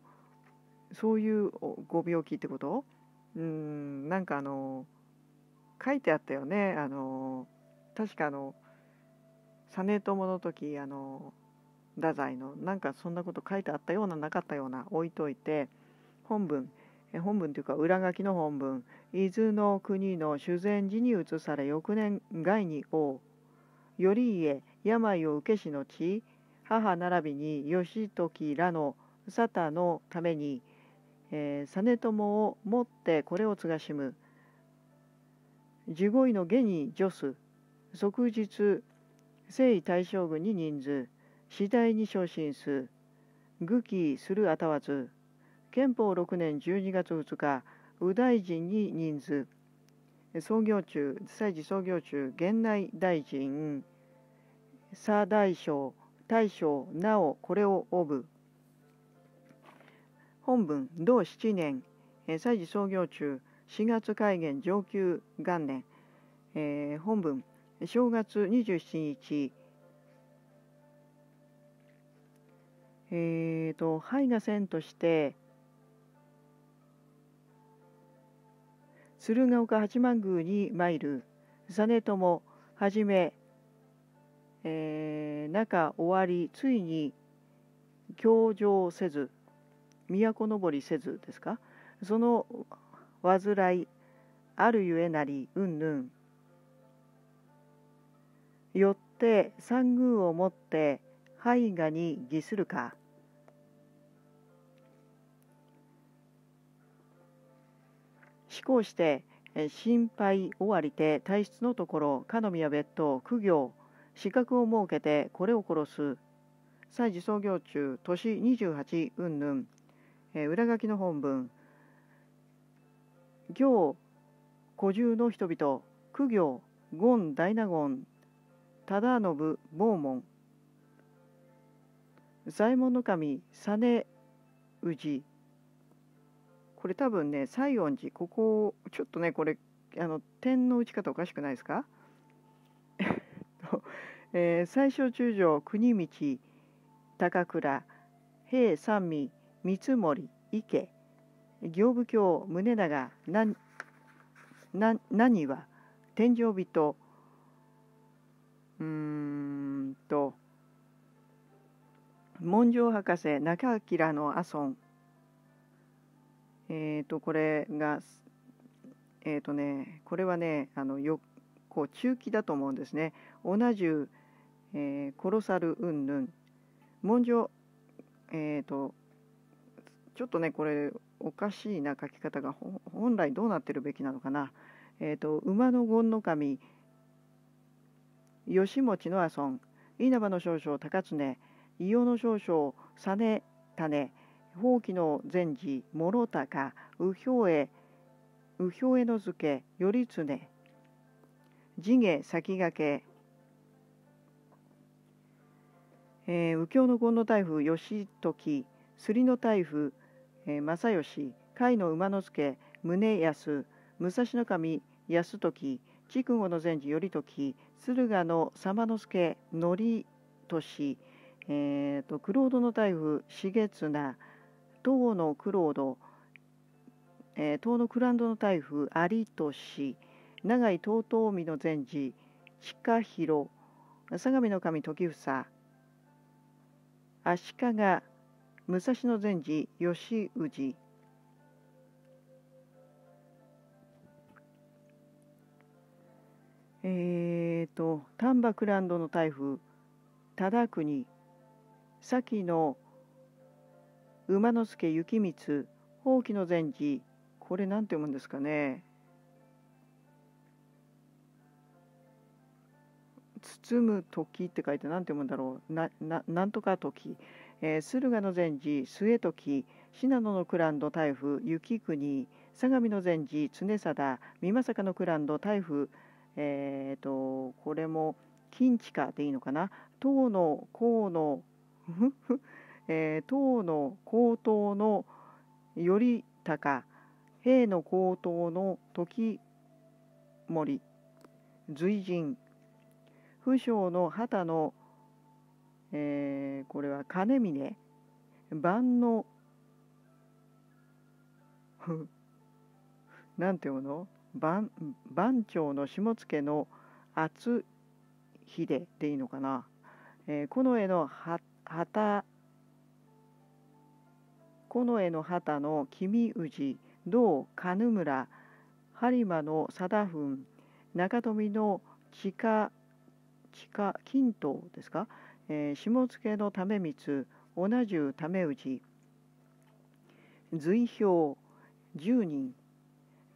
そういうご病気ってこと？うんなんかあの書いてあったよね。あの確かあの実朝の時あの太宰のなんかそんなこと書いてあったようななかったような置いといて本文え本文というか裏書きの本文伊豆の国の修善寺に移され翌年外に王頼家病を受けしのち母並びに義時らの沙汰のために、えー、実朝をもってこれを継がしむ。十五位の下に女す即日征夷大将軍に人数次第に昇進す。愚記するあたわず。憲法6年12月2日右大臣に人数創業中祭事創業中現内大臣。左大将大将なおこれをおぶ。本文同7年、えー、祭事創業中4月開元上級元年、えー、本文正月27日えーと、灰が線として鶴岡八幡宮に参る。実朝はじめ、えー、中終わりついに教場せず都登りせずですか？その煩いあるゆえなりうんぬん。よって三宮をもって胚芽に義するか。思考して心配終わりて体質のところかのみは別途苦行資格を設けてこれを殺す。祭事創業中年28云々、えー、裏書きの本文。行古獣の人々苦行権大納言忠信坊門。左衛門の神実氏これ多分ね西園寺。ここちょっとねこれあの点の打ち方おかしくないですか？[LAUGHS] えー、最小中将国道高倉平三味。三森池行部教宗長な何は天井人うーんと文章博士中明の阿孫。えっ、ー、とこれがえっ、ー、とねこれはねあのよこう中期だと思うんですね。同じ、えー、殺さるうんぬん文書えっ、ー、とちょっとねこれおかしいな書き方が本来どうなってるべきなのかな。え、ー、と馬の権の神吉持の阿孫稲葉の少々高常。伊予の少々実種宝器の前治諸高。右兵衛右兵衛の付頼常。地下先駆け、えー、右京の権の大夫義時。杉の大夫、正義甲斐の馬之助宗康武蔵の神泰時筑後の前治頼時駿河の様之助則利えーと、クロードの大夫重綱唐のクロード、えー、唐のクランドの大夫有俊長井遠江の前治近広相模の神時房足利武蔵の前治吉氏。えーと丹波クランドの大夫忠国。先の馬之助幸光宝器の前治これ何て読むんですかね。包む時って書いて何て読むんだろう。なななんとか時、えー、駿河の前治末時信濃のクランド大夫雪国相模の前治常貞美作のクランド大夫えっ、ー、とこれも金地下でいいのかな？唐の河のえー、唐の高等の頼高兵の高等の時森随人不将の旗の、えー、これは金峰。万のなんていうの？番番長の下野の厚秀でいいのかな、えー、この絵の旗。近衛の旗の君氏同金村。播磨の貞文。中富の地下地下金刀ですか、えー、下野の為光同じゅ為氏。随表十人。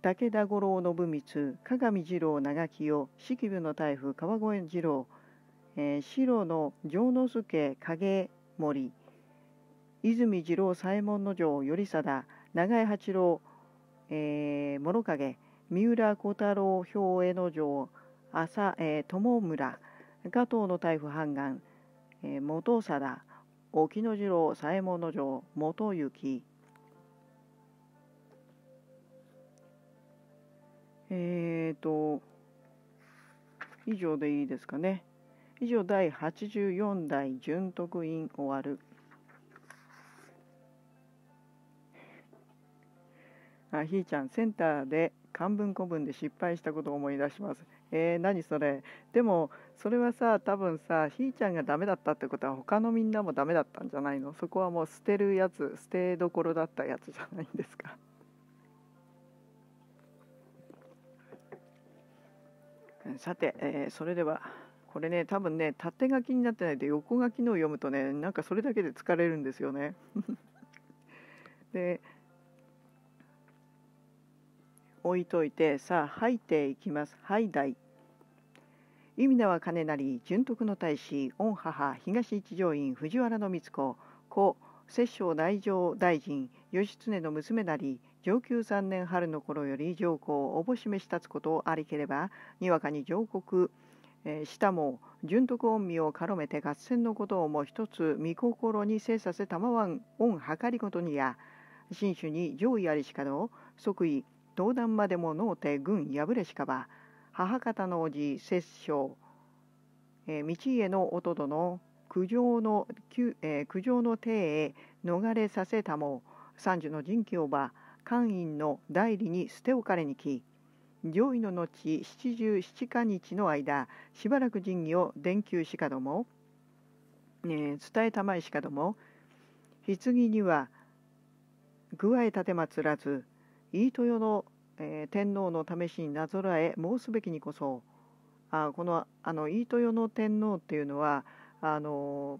武田五郎信光鏡次郎長清式部の大夫川越次郎、えー、白の城之助影森。泉次郎左衛門の城頼貞長井八郎、えー、諸影三浦小太郎兵衛の城朝、えー、友村。加藤の大夫半眼、えー、元貞沖野次郎左衛門の城元行えっ、ー、と以上でいいですかね。以上第84代準徳院終わる。あひーちゃんセンターで漢文古文で失敗したことを思い出します。えー、何それ？でもそれはさ多分さひーちゃんがダメだったってことは他のみんなもダメだったんじゃないの？そこはもう捨てるやつ捨てどころだったやつじゃないんですか。さて、えー、それではこれね多分ね縦書きになってないで横書きのを読むとねなんかそれだけで疲れるんですよね。[LAUGHS] で置いといてさあ吐いていきます。はいだい。意味名は金成純徳の大使御母東一条院藤原光子故摂政大乗大臣義経の娘なり上級3年春の頃より上皇おぼしめし立つことありければにわかに上国、えー、下も純徳御身を絡めて合戦のことをも一つ見心に制させたまわん御計りごとにや新種に上位ありしかの即位登壇までものうて軍破れしかば母方の叔父摂政、えー、道家の弟の苦情の,、えー、苦情の帝へ逃れさせたも三樹の人気をば官員の代理に捨て置かれにき上位の後七十七か日の間しばらく仁義を電球しかども、えー、伝えたまいしかども棺には具合立てまつらず飯豊の、えー、天皇の試しになぞらえ申すべきにこそあこのあの飯豊の天皇っていうのはあの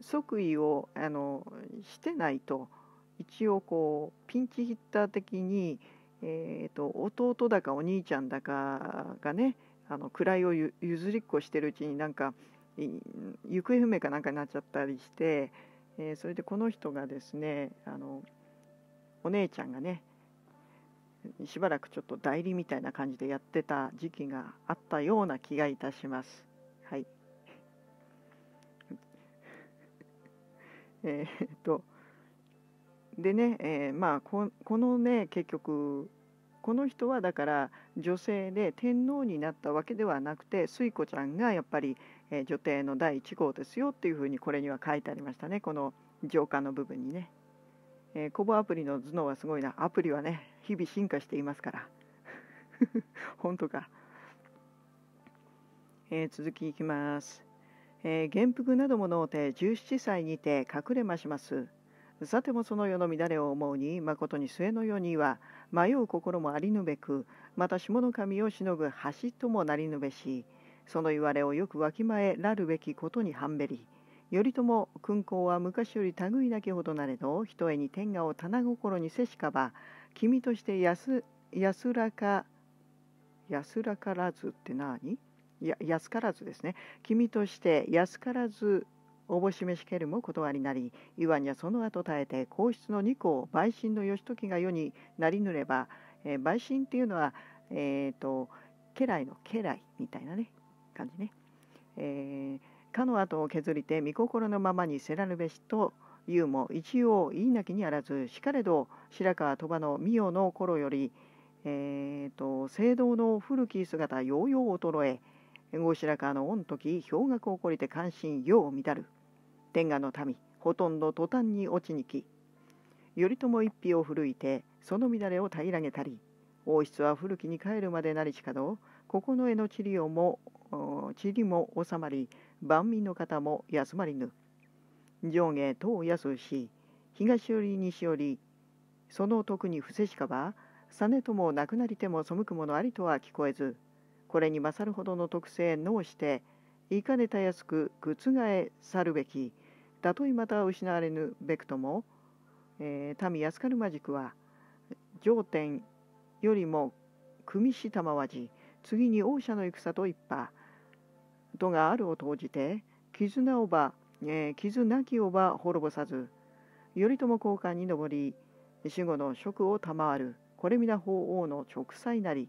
即位をあのしてないと一応こうピンチヒッター的に、えーと、弟だかお兄ちゃんだかがねあの位を譲りっこしてるうちになんか行方不明かなんかになっちゃったりして、えー、それでこの人がですねあのお姉ちゃんがねしばらくちょっと代理みたいな感じでやってた時期があったような気がいたします。はい。[LAUGHS] えっとでね、えー、まあこのね結局この人はだから女性で天皇になったわけではなくて水子ちゃんがやっぱり、えー、女帝の第1号ですよっていうふうにこれには書いてありましたねこの上巻の部分にね。えー、コボアプリの頭脳はすごいな。アプリはね、日々進化していますから。[LAUGHS] 本当か。えー、続きいきます。えー、元服などものうて17歳にて隠れまします。さてもその世の乱れを思うに、まことに末の世には、迷う心もありぬべく、また下の神をしのぐ橋ともなりぬべし、その言われをよくわきまえらるべきことに半べり、頼朝君公は昔より類なきほどなれどひとえに天下を棚心にせしかば君として安安らか安らからずって何？や安からずですね君として安からずおぼしめしけるも断りなり岩にはその後耐えて皇室の二皇陪審の義時が世になりぬれば、えー、陪審っていうのはえっ、ー、と家来の家来みたいなね感じね。えーかの後を削りて御心のままにせらぬべしと言うも一応言いなきにあらずしかれど白川鳥羽の御代の頃より、えーと、聖堂の古き姿ようよう衰え後白河の御時氷河起こりて関心よう乱る。天下の民ほとんど途端に落ちにき頼朝一匹を奮いてその乱れを平らげたり王室は古きに帰るまでなりしかど九重の地理をも地理も収まり万民の方も休まりぬ。上下等安し東より西よりその徳に伏せしかば実朝亡くなりても背くものありとは聞こえずこれに勝るほどの特性能していかねたやすく覆さるべきたとえまた失われぬべくとも、えー、民安かるまじくは上天よりも組したまわじ次に王者の戦と一派とがあるを投じて絆をば、えー、傷なきをば滅ぼさず頼朝交換に上り守護の職を賜るこれ皆法王の直裁なり。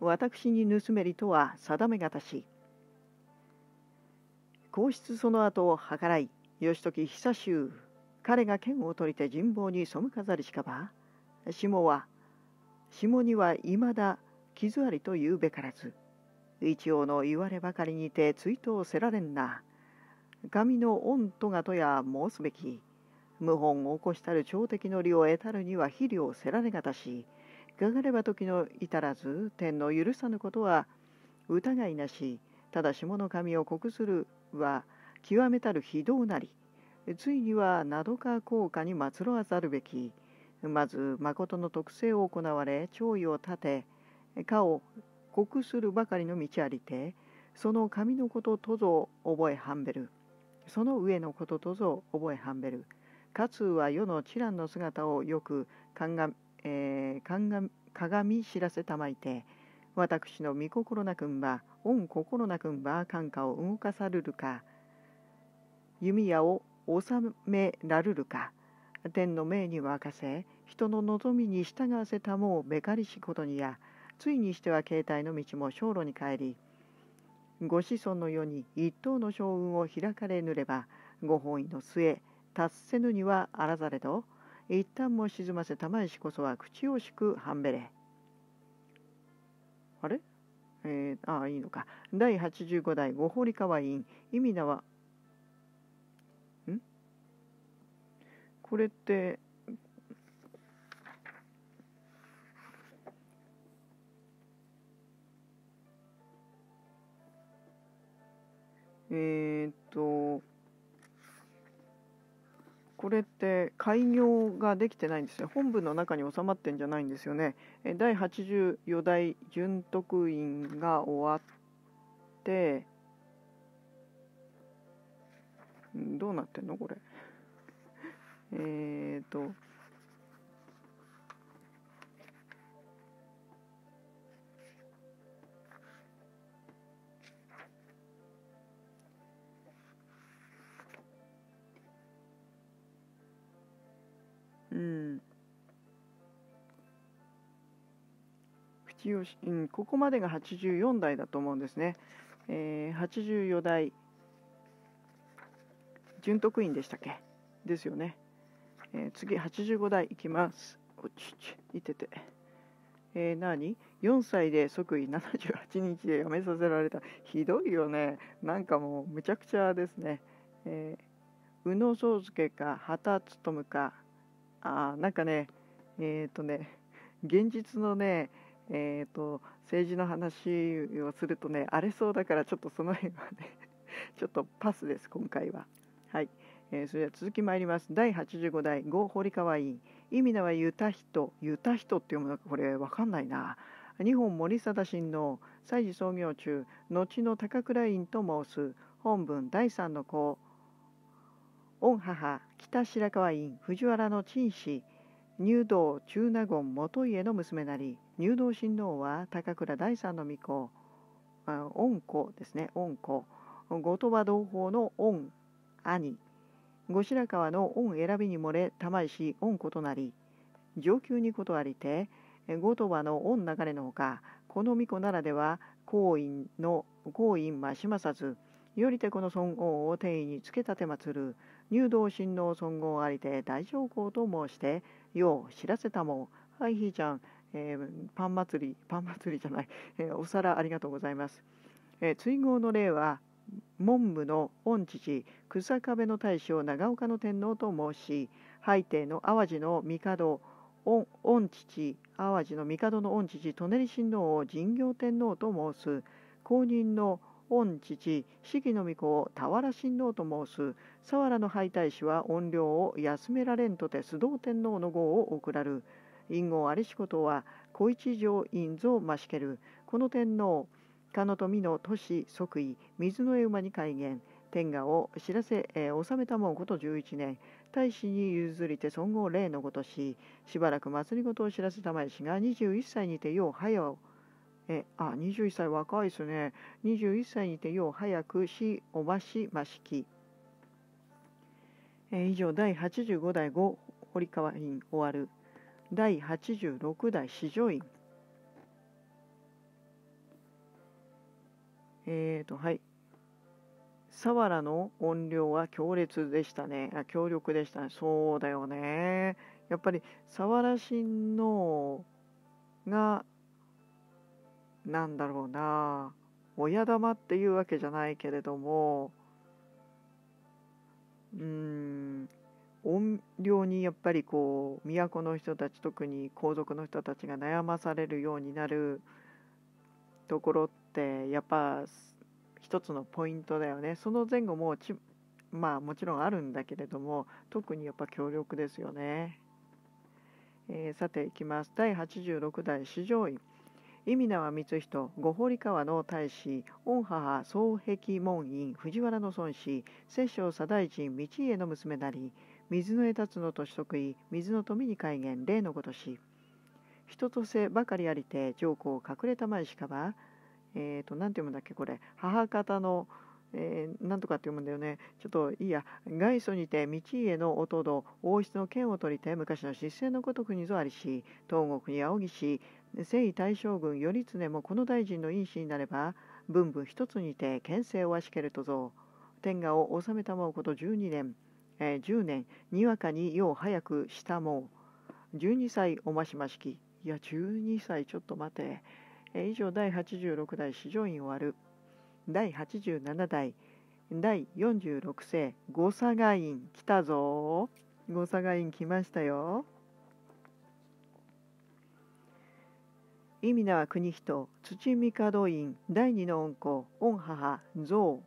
私に盗めりとは定めがたし皇室その後を計らい義時久衆彼が剣を取りて人望に背かざりしかば下は下にはいまだ傷ありと言うべからず。一応の言わればかりにて追悼せられんな。神の御とがとや申すべき。謀反を起こしたる朝敵の利を得たるには肥料せられがたしががれば時の至らず天の許さぬことは疑いなし。ただ下の神を告するは極めたる非道なり。ついには名どか効果に祀らざるべき。まず誠の特性を行われ弔意を立てかを告するばかりの道ありてその神のこととぞ覚えはんべる。その上のこととぞ覚えはんべる。かつは世の知覧の姿をよく鑑,、えー、鏡知らせたまいて私の御心なくんば御心なくんば感化を動かさるるか弓矢を収めらるるか天の命に任せ人の望みに従わせたもうべかりしことにやついにしては携帯の道も小路に帰りご子孫の世に一等の将軍を開かれぬればご本意の末達せぬにはあらざれど一旦も沈ませたまえしこそは口をしく半べれ。あれ？えー、ああいいのか。第85代五堀川院。意味名はん？これってえー、っとこれって開業ができてないんですよ。本文の中に収まってんじゃないんですよね。第84代準徳院が終わってどうなってんのこれ？えっ、と口吉、うん、ここまでが84代だと思うんですね、えー、84代準徳院でしたっけ？ですよね、えー、次85代いきます。おちちいててえー、何4歳で即位78日で辞めさせられたひどいよねなんかもうむちゃくちゃですね、えー、宇野宗介か畑勉かあなんかねえっ、ー、とね現実のねえーと、政治の話をするとね荒れそうだからちょっとその辺はね [LAUGHS] ちょっとパスです今回は。はい、えー、それでは続きまいります。第85代郷堀川院。意味名はゆた人ゆた人って読むのかこれわかんないな。日本森貞親王祭事創業中後の高倉院と申す。本文第三の子。御母北白川院。藤原の陳氏。入道中納言元家の娘なり。入道親王は高倉第三の御子。御子ですね。御子。後鳥羽同胞の御兄。後白河の御選びに漏れ玉石御子となり上級にことありて後鳥羽の御流れのほかこの御子ならでは皇院の皇院増しまさずよりてこの尊王を定位につけたてまつる入道親王尊号ありて大将校と申してよう知らせたも。はいひーちゃん、えー、パン祭りパン祭りじゃない、えー、お皿ありがとうございます、えー、追号の例は文武の御父草壁の大将長岡の天皇と申し拝帝の淡路の帝御御父淡路の帝の御父舎人親王を神行天皇と申す公認の御父四季の御子を俵親王と申す佐原の拝大使は怨霊を休められんとて須藤天皇の号を贈らる。隠語ありしことは小一条院蔵増しけるこの天皇かの富の都市即位水の絵馬に改元天下を知らせ、えー、治めたもんこと11年。大使に譲りて尊号礼のごとししばらく祭りごとを知らせたまえしが21歳にてよう早をえあ21歳若いですね。21歳にてよう早くしおばしましき、え以上第85代5堀川院終わる。第86代四条院。えーとはい。佐原の音量は強烈でしたね。あ強力でしたね。そうだよね。やっぱり佐原新のがなんだろうな。親玉っていうわけじゃないけれども。うん。怨霊にやっぱりこう都の人たち特に皇族の人たちが悩まされるようになるところってやっぱ一つのポイントだよね。その前後もちまあもちろんあるんだけれども特にやっぱ強力ですよね、えー、さていきます。第86代四条院。意味名は光人。五堀川の大使。御母総壁門院。藤原の孫子。摂政左大臣。道家の娘なり。水の枝つの年得意水の富に改元例のごとし人とせばかりありて上皇隠れたまいしかばえっ、ー、と何て読むんだっけこれ母方のえー、なんとかって読むんだよね。ちょっといいや。外祖にて道家の弟王室の剣を取りて昔の失勢のごとくにぞありし、東国に仰ぎし、征夷大将軍頼常もこの大臣の因子になれば、文武一つにて県政をわしけるとぞ。天下を治めたもうこと12年。えー、10年にわかによう早くしたもう。12歳おましましき。いや12歳ちょっと待て、えー、以上第86代史上院終わる。第87代。第46世五佐賀院来たぞ。五佐賀院来ましたよ。意味名は国人土帝院。第二の恩子御母象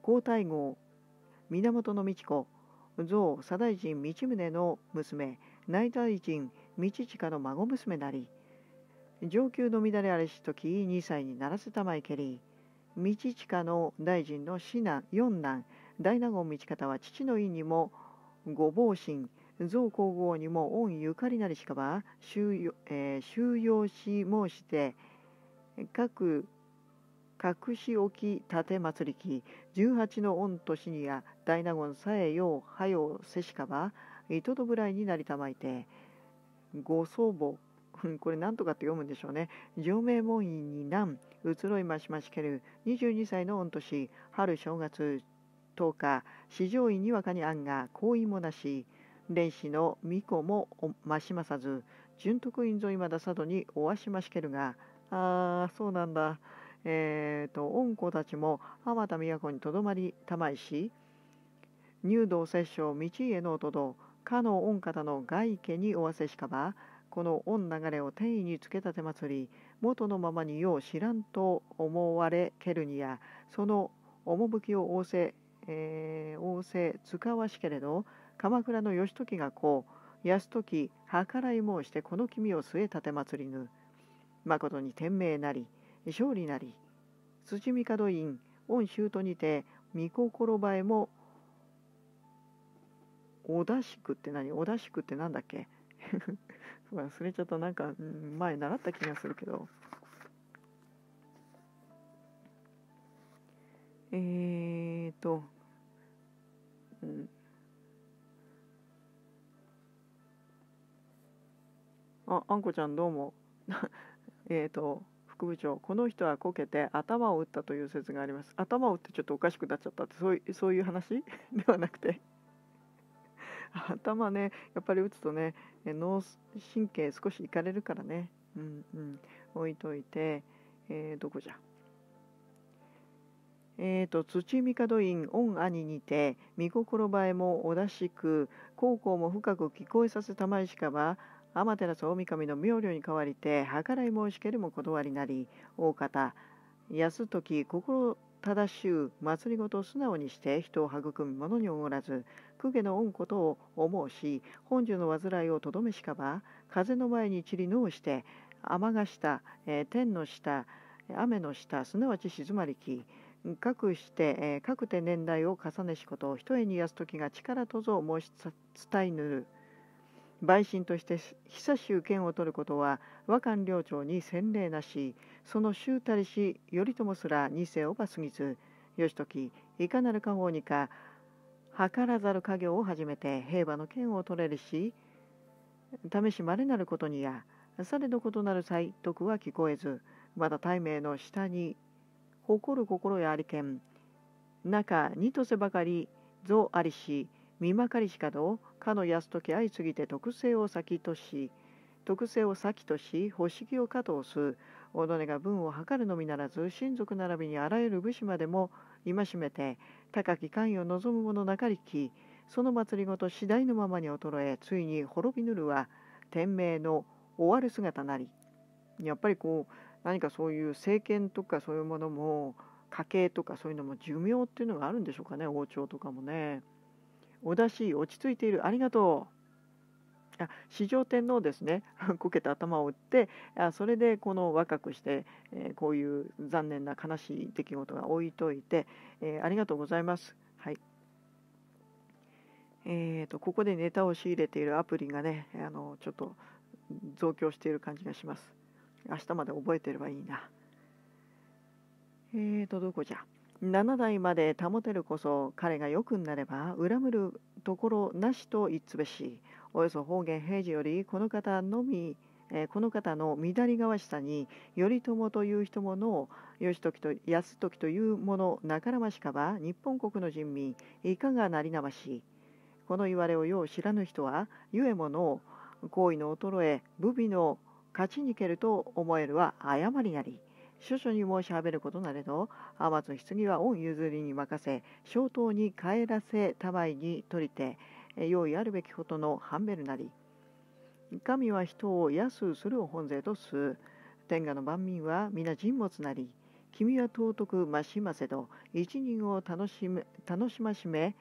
皇太后。源の美智子。象左大臣道宗の娘内大臣道近の孫娘なり上級の乱れあれし時2歳にならせたまいけり道近の大臣の四男四男大納言道方は父の院にも御坊神象皇后にも御ゆかりなりしかば収容,、えー、収容し申して各隠し置き立て祭りき18の御年にや大納言さえようはようせしかば糸とぶらいになりたまいてご祖母これ何とかって読むんでしょうね。上名門院に難移ろいましましける22歳の御年春正月10日四条院にわかにあんが行為もなし蓮子の巫女もましまさず純徳院沿いまだ佐渡におわしましけるがああそうなんだ。えーと、恩子たちも浜田都にとどまりたまいし入道摂政道家の弟かの御方の外家におわせしかばこの御流れを天意につけたて祭り元のままによう知らんと思われけるにやその趣を仰せ、えー、仰せ使わしけれど鎌倉の義時がこう安時計らい申してこの君を据えたて祭りぬ。誠に天命なり勝利なり辻見門院御舅にて御心映えもおだしくって何？おだしくってなんだっけ？[LAUGHS] 忘れちゃった。なんか前習った気がするけど。えーと、うん、ああんこちゃんどうも。[LAUGHS] えっと部長この人はこけて頭を打ったという説があります。頭を打ってちょっとおかしくなっちゃったってそういうそういう話？[LAUGHS] ではなくて。[LAUGHS] 頭ねやっぱり打つとね脳神経少しいかれるからね。うんうん。置いといて、えー、どこじゃ？えーと、土帝院御兄にて御心映えもおだしく高校も深く聞こえさせたまいしかば天照大神の妙慮に代わりて計らい申しけるも断りなり大方安時心正しゅう祭りごとを素直にして人を育む者におごらず公家の恩ことを思うし本樹の煩いをとどめしかば風の前に散りのうして雨が下、えー、天の下雨の下すなわち静まりき各して、えー、各手年代を重ねしことを一重に安時が力とぞ申し伝えぬる。陪審として久しゅ剣を取ることは和漢領長に洗礼なしその衆たりし頼朝すら二世をばすぎず義時いかなる家宝にか図らざる家業を始めて平和の剣を取れるし試しまれなることにやされどことなる才徳は聞こえずまた大名の下に誇る心やありけん中にとせばかりぞありし見まかりしかどかの安時相次ぎて特性を先とし特性を先とし保式を加藤す己が文を図るのみならず親族並びにあらゆる。武士までも戒めて高き官位を望む者なかりきその祭りごと次第のままに衰えついに滅びぬるは天命の終わる姿なりやっぱりこう何かそういう政権とかそういうものも家計とかそういうのも寿命っていうのがあるんでしょうかね王朝とかもね。おだし落ち着いているありがとう。あ四条天皇ですね [LAUGHS] こけた頭を打ってあそれでこの若くして、えー、こういう残念な悲しい出来事が置いといて、えー、ありがとうございます。はいえーと、ここでネタを仕入れているアプリがねあのちょっと増強している感じがします。明日まで覚えてればいいな。えーと、どこじゃ。7代まで保てるこそ彼がよくなれば恨むるところなしと言つべしおよそ方言平時よりこの方のみ、え、この方の乱りがわしさに頼朝という人もの義時と安時というものなからましかば日本国の人民いかがなりなましこの言われをよう知らぬ人はゆえもの行為の衰え武備の勝ちにけると思えるは誤りなり。諸々に申しはべることなれど天津棺は御譲りに任せ小刀に帰らせたまいに取りて用意あるべきことの半べるなり。神は人を安うするを本税とす。天下の万民は皆人物なり。君は尊く増しませど一人を楽しめ楽しましめ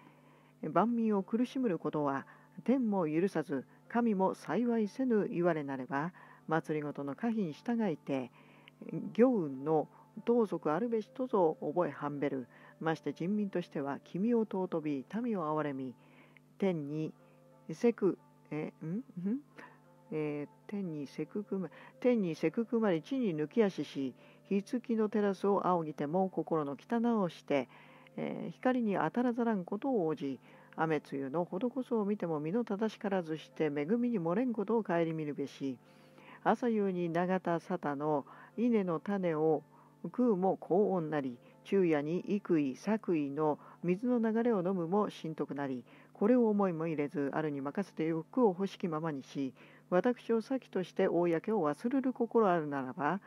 万民を苦しむることは天も許さず神も幸いせぬ言われなれば祭りごとの可否に従いて行運の同族あるべしとぞ覚えはんべる。まして人民としては君を尊び民を憐れみ。天にせくえん？ん？えー、天にせくくま天にせくくまり地に抜き足し日月の照らすを仰ぎても心の汚をして、えー、光に当たらざらんことを応じ雨露の施すを見ても身の正しからずして恵みに漏れんことを顧みるべし。朝夕に永田沙汰の稲の種を食うも高温なり昼夜に幾位作為の水の流れを飲むも神徳なりこれを思いも入れずあるに任せて欲を欲しきままにし私を先として公を忘れる心あるならば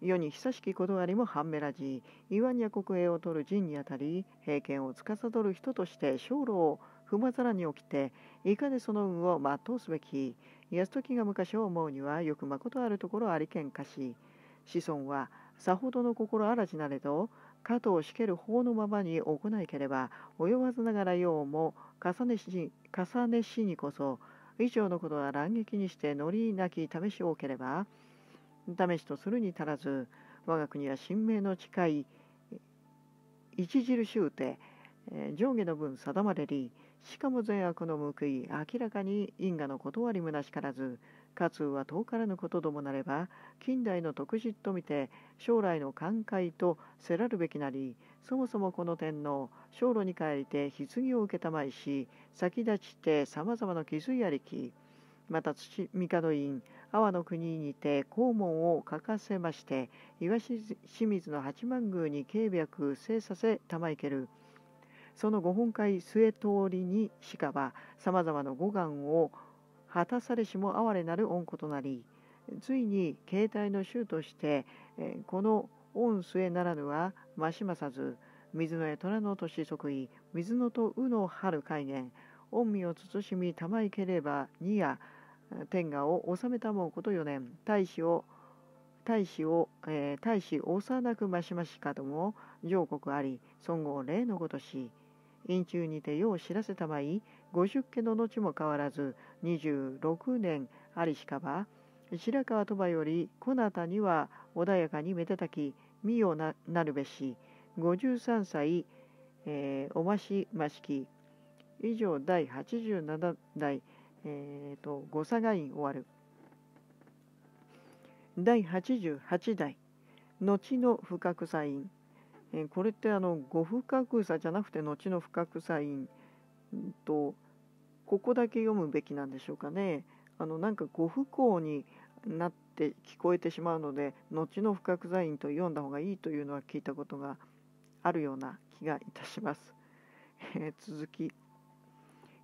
世に久しき断りも半目らじ岩に国営を取る陣にあたり平権を司る人として生路を踏まざらに起きていかでその運を全うすべき安時が昔を思うにはよくまことあるところありけんかし子孫はさほどの心あらじなれど加藤しける法のままに行いければ及ばずながらようも重ねし重ねしにこそ以上のことは乱撃にして乗りなき試しをければ試しとするに足らず我が国は神明の近い著しゅうて上下の分定まれりしかも善悪の報い明らかに因果の断りむなしからずかつは遠からぬことどもなれば近代の特実と見て将来の寛解とせらるべきなりそもそもこの天皇生路に帰りて棺を受けたまいし先立ちてさまざまな傷やりきまた土帝院阿波の国にて黄門を欠かせまして岩清水の八幡宮に警白制させたまいける。そのご本会末通りにしかばさまざまな五願を果たされしも哀れなる御子となりついに携帯の衆として、この御末ならぬはましまさず水の絵虎の年即位水のとうの春海元御身を慎みたまいければにや天下を治めたもうこと4年大使を大使を、えー、大使幼くましましかとも上国あり尊号例のごとし院中にてよう知らせたまい50家の後も変わらず26年ありしかば白川鳥羽よりこなたには穏やかにめでたき身よななるべし53歳、えー、おましましき。以上第87代、えーと、御佐賀院終わる。第88代後の深草院、え、これってあの御深草じゃなくて後の深草院とここだけ読むべきなんでしょうかね。あのなんかご不幸になって聞こえてしまうので後の深草院と読んだ方がいいというのは聞いたことがあるような気がいたします。[LAUGHS] えー、続き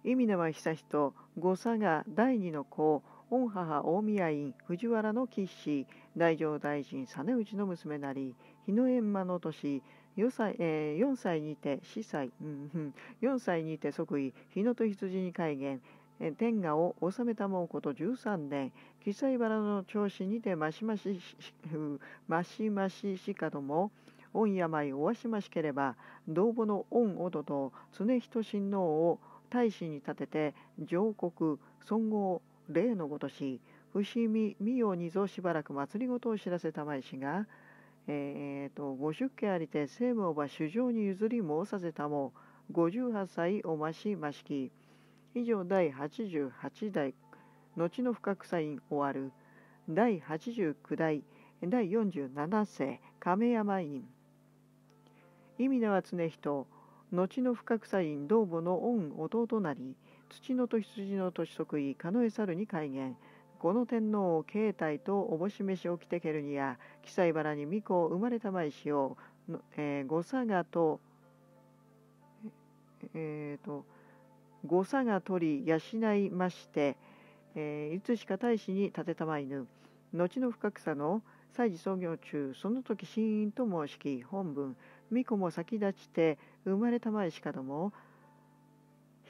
意味名は久しと御佐が第二の子御母大宮院藤原の吉氏大乗大臣実内の娘なり日の閻魔の年4歳,、えー、4歳にて司祭、うん、4歳にて即位日野と羊に改元天下を治めたもうこと13年。記載原の調子にてましましましまししかども御病おわしましければ同母の御音と常人親王を大使に立てて上国尊号霊のごとし伏見御代にぞしばらく祭りごとを知らせたまいしが、えーと、ご出家ありて政務をば主上に譲り申させたも58歳おましましき。以上第88代後の深草院終わる。第89代第47世亀山院。意味名は常人後の深草院同母の御弟なり土のと羊の年即位狩野猿に改元。この天皇を携帯とおぼし飯を着てけるにや記載原に巫女生まれたまいしを、えー、御佐賀とえー、と御佐賀取り養いまして、えー、いつしか大使に立てたまいぬ。後の深草の祭事創業中その時神院と申しき本文巫女も先立ちて生まれたまいしかども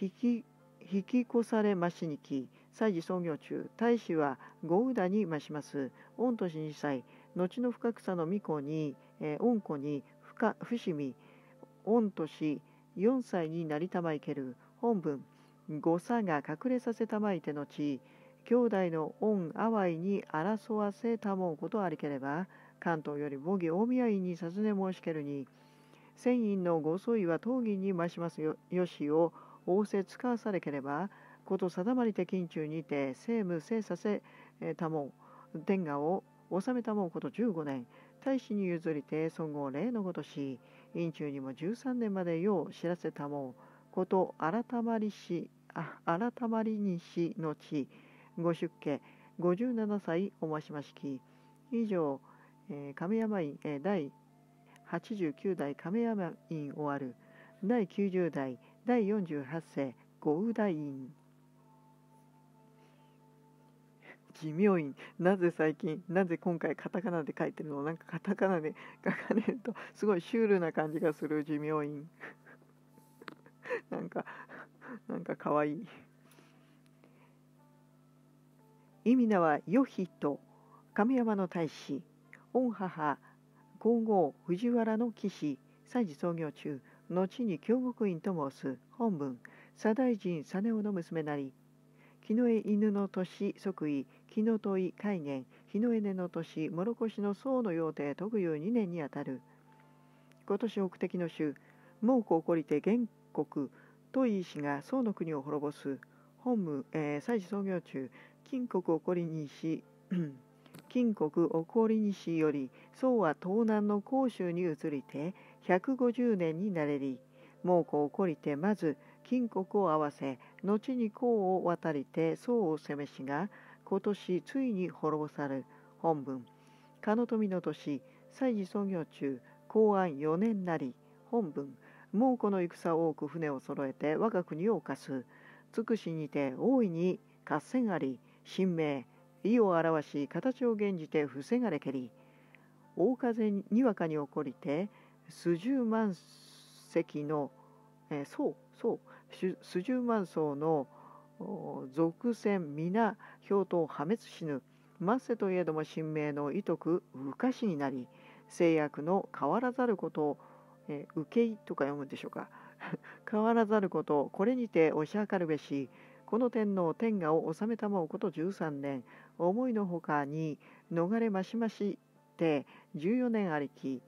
引き引き越されましにき祭事創業中大使は五宇に増します。御年2歳後の深草の巫女に、えー、御子に深伏見御年4歳になりたまいける。本文。誤差が隠れさせたまいてのち。兄弟の恩淡いに争わせたもうことありければ関東より母義大宮院に尋ね申しけるに。千院のご相違は当義に増しますよしを仰せ使わされければこと定まりて近中にて政務制させたもう天下を治めたもうこと15年大使に譲りて尊号礼のごとし院中にも13年までよう知らせたもうこと改まりしあ改まりにしのちご出家57歳おましましき。以上、えー、亀山院、えー、第89代亀山院終わる第90代第48世五宇大院。奇妙院なぜ最近なぜ今回カタカナで書いてるのなんかカタカナで [LAUGHS] 書かれるとすごいシュールな感じがする寿命院なんかなんかかわい。い意味名はヨヒと亀山の大使御母皇后藤原の騎士祭事創業中後に京極院と申す本文左大臣実夫の娘なり木の絵犬の年即位木の問い海元日の絵根の年諸越の宋の要定特有2年にあたる。今年北敵の州猛虎起こりて元国とい氏が宋の国を滅ぼす。本務、えー、祭事創業中金国起こりにし [CLEARS THROAT] 金国起こりにしより宋は東南の甲州に移りて150年になれり猛虎起こりてまず金国を合わせ後に甲を渡りて宋を攻めしが今年ついに滅ぼされる本文。かの富の年祭事創業中公安4年なり本文。猛虎の戦を多く船を揃えて我が国を犯す。尽くしにて大いに合戦あり神明意を表し形を現じて防がれけり。大風にわかに起こりて数十万隻の、えー、そうそう。数十万艘の属船皆氷と破滅しぬ。末世といえども神明の意徳不可視になり制約の変わらざることを、えー、受けいとか読むんでしょうか。[LAUGHS] 変わらざることこれにて押し量るべしこの天皇天下を治めたまうこと13年。思いのほかに逃れましまして14年ありき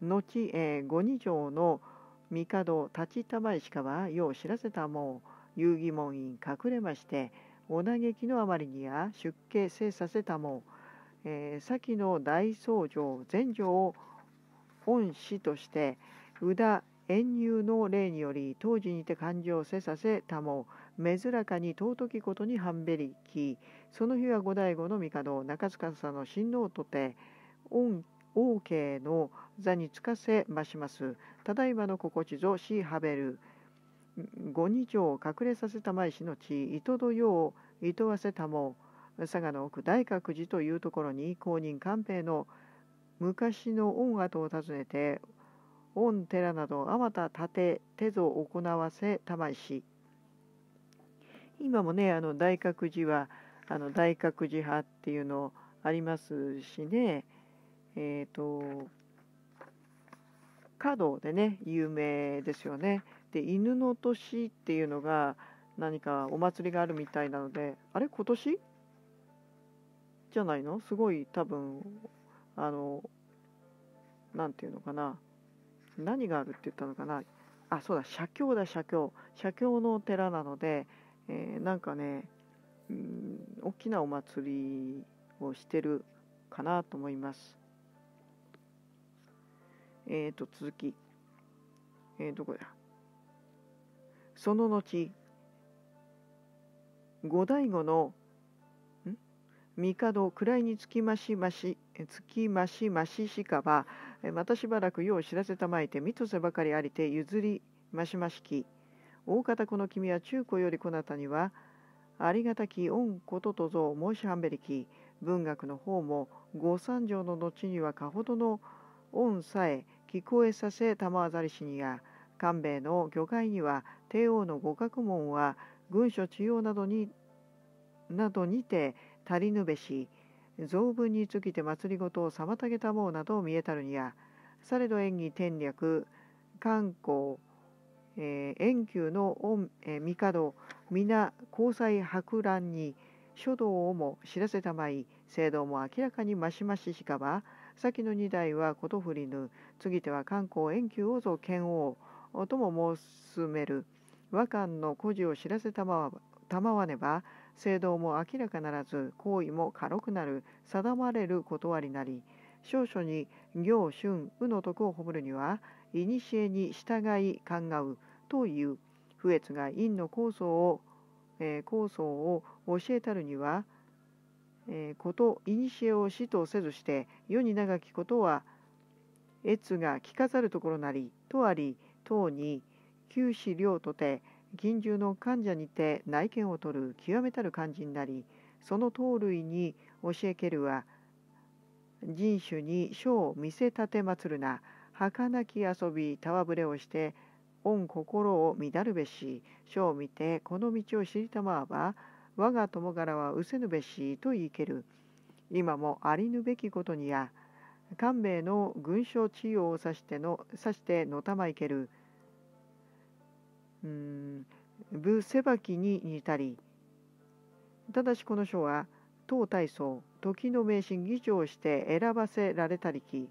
後、えー、五二条の帝立ちたまいしかはよう知らせたもう。遊戯門院隠れましてお嘆きのあまりには出家せさせたも、えー、先の大僧正全城を恩師として宇田遠入の例により当時にて勘定せさせたも珍かに尊きことに半べりきその日は五醍醐の帝中塚さんの親王とて恩王家の座につかせまします。ただいまの心地ぞしはべる五二条を隠れさせたまいしのち糸戸よう糸わせたも佐賀の奥大覚寺というところに公認官兵の昔の音跡を訪ねて御寺などあまた立て手ぞ行わせたまいし今もねあの大覚寺はあの大覚寺派っていうのありますしねえっ、ー、と華道でね有名ですよね。で犬の年っていうのが何かお祭りがあるみたいなのであれ？今年？じゃないの？すごい多分あの何て言うのかな？何があるって言ったのかな？あそうだ写経だ写経。写経の寺なので、えー、なんかね、うん、大きなお祭りをしてるかなと思います。えっ、ー、と続き。えー、どこだ？その後五醍醐の帝位につきましましつきましまししかばまたしばらく世を知らせたまいて見とせばかりありて譲りましましき。大方この君は中古よりこなたにはありがたき恩こととぞ申しはんべりき。文学の方も御三条の後にはかほどの恩さえ聞こえさせたまわざりしにや。官兵衛の魚介には帝王の御学問は軍書治療などになどにて足りぬべし増文につきて祭りごとを妨げたもうなど見えたるにやされど演技天略観光、えー、遠久の御、えー、帝皆交際博覧に書道をも知らせたまい聖堂も明らかにましまししかば先の二代はことふりぬ次ては観光遠久をぞ剣王。とも申すめる。和漢の故事を知らせたまわねば制度も明らかならず行為も軽くなる。定まれる断りなり。少々に行春右の徳を褒めるには古に従い考う。という。不越が陰の構想を、えー、構想を教えたるには、えー、こと古を死とせずして世に長きことは越が聞かざるところなりとあり等に九死領とて近中の患者にて内見を取る極めたる感じになりその盗塁に教えけるは人種に書を見せ立て祭るな儚き遊びたわぶれをして御心を乱るべし書を見てこの道を知りたまわば我が友柄は失せぬべしと言いける。今もありぬべきことにや官兵衛の軍将治療を指しての指してのたまいける。うん。部ばきに似たり。ただしこの書は当体操時の名神議長して選ばせられたりき。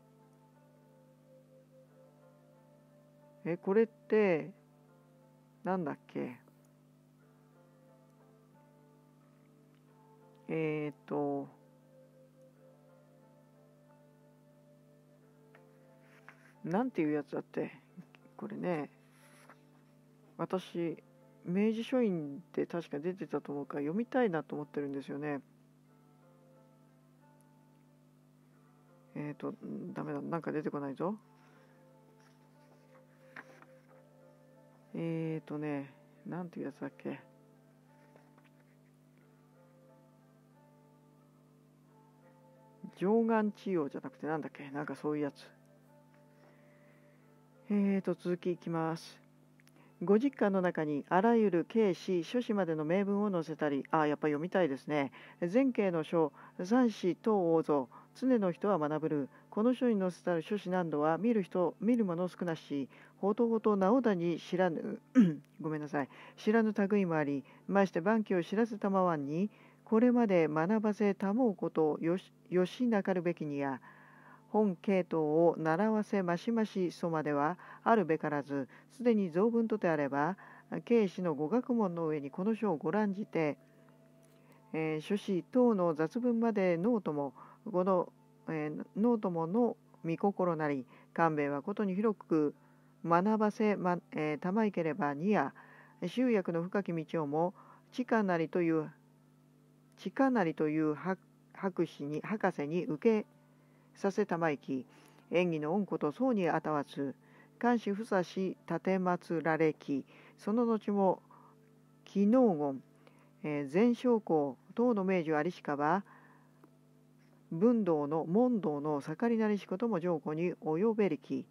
えこれってなんだっけ？えっ、となんていうやつだってこれね。私明治書院って確か出てたと思うから読みたいなと思ってるんですよね。えっ、ー、とダメだなんか出てこないぞ。えっ、ー、とねなんていうやつだっけ上眼治療じゃなくてなんだっけ？なんかそういうやつ。えーと続きいきます。ご実家の中にあらゆる警史書士までの名文を載せたりあやっぱ読みたいですね。前景の書三子等王像常の人は学ぶる。この書に載せたる書士難度は見る人見る者少なしほとほと直だに知らぬ。ごめんなさい。知らぬ類もありまして万機を知らせたまわんにこれまで学ばせたもうことよしよしなかるべきにや本系統を習わせましましそまではあるべからずすでに増文とてあれば慶史の語学問の上にこの書をご覧じて、えー、書士等の雑文までノートもこの、えー、ノートもの御心なり官兵衛はことに広く学ばせ、まえー、たまいければにや集約の深き道をも地下なりという地下なりという博士に博士に受けさせたまいき演技の恩子と僧にあたわず監視ふさし奉られきその後も機能言、えー、前将校唐の明治有鹿は文道の問答の盛りなりしことも上皇に及べりき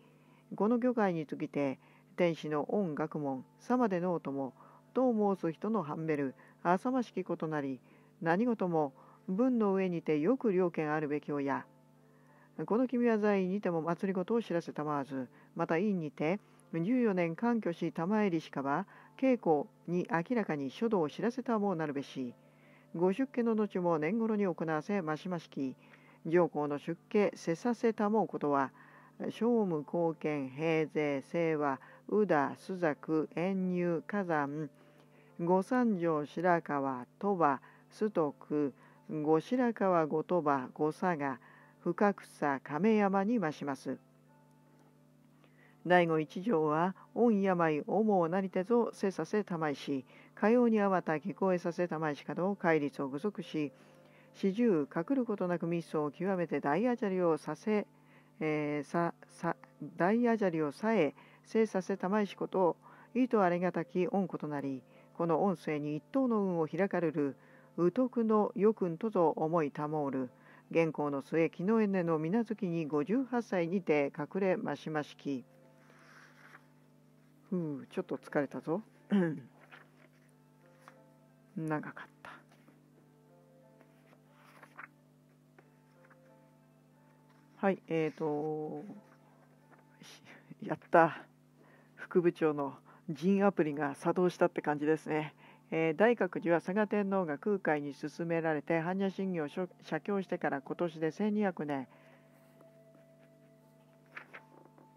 この魚介につきて天使の音学問さまでの音もと申す人の判べる浅ましきことなり何事も文の上にてよく了見あるべきをや。この君は在位にても祭りごとを知らせたまわずまた院にて14年環居し玉入りしかは稽古に明らかに書道を知らせたもなるべしご出家の後も年頃に行わせましましき上皇の出家せさせたもうことは聖武貢献平勢清和宇田朱雀遠入火山御三条白川鳥羽須徳五白川後鳥羽五佐賀深草亀山に増します。第五一条は御病主をなりてぞせさせたまいしかようにあわた聞こえさせたまいしかど戒律を具足し四十隠ることなく密相を極めて大アジャリをさせ、えー、ささ大アジャリをさえせさせたまいしことを意図ありがたき恩ことなりこの音声に一等の運を開かれる宇徳のよくんとぞ思いたもうる現行の末木の根の水無月に58歳にて隠れましましき。ふうちょっと疲れたぞ。長かった。はいえーとやった。副部長の人アプリが作動したって感じですね。えー、大覚寺は佐賀天皇が空海に勧められて般若心経を写経してから今年で1200年。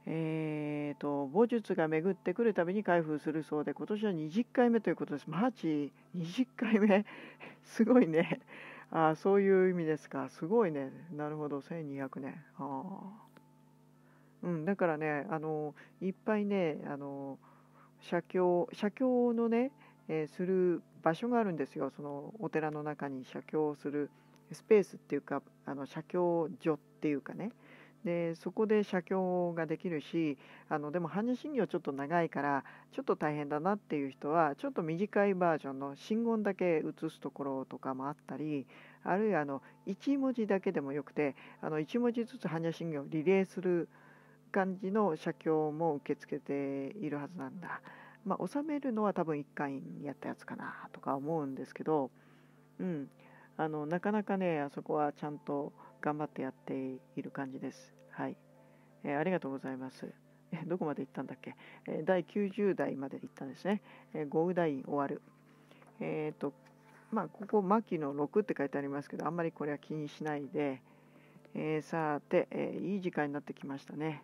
えーと、墓術が巡ってくるたびに開封するそうで今年は20回目ということです。マーチ20回目？[LAUGHS] すごいね。あそういう意味ですか。すごいね。なるほど。1200年。あうん、だからねあのいっぱいねあの写経写経のねえ、する場所があるんですよそのお寺の中に写経をするスペースっていうかあの写経所っていうかねでそこで写経ができるしあのでも般若心経ちょっと長いからちょっと大変だなっていう人はちょっと短いバージョンの真言だけ写すところとかもあったりあるいはあの1文字だけでもよくてあの1文字ずつ般若心経をリレーする感じの写経も受け付けているはずなんだ。まあ、収めるのは多分1回にやったやつかなとか思うんですけど、うん、あのなかなかねあそこはちゃんと頑張ってやっている感じです。はい、えー、ありがとうございます。えどこまで行ったんだっけ、えー、第90代まで行ったんですね。えー、豪雨代終わる。えっ、と、まあ、ここ、牧の6って書いてありますけど、あんまりこれは気にしないで、えー、さて、え、いい時間になってきましたね。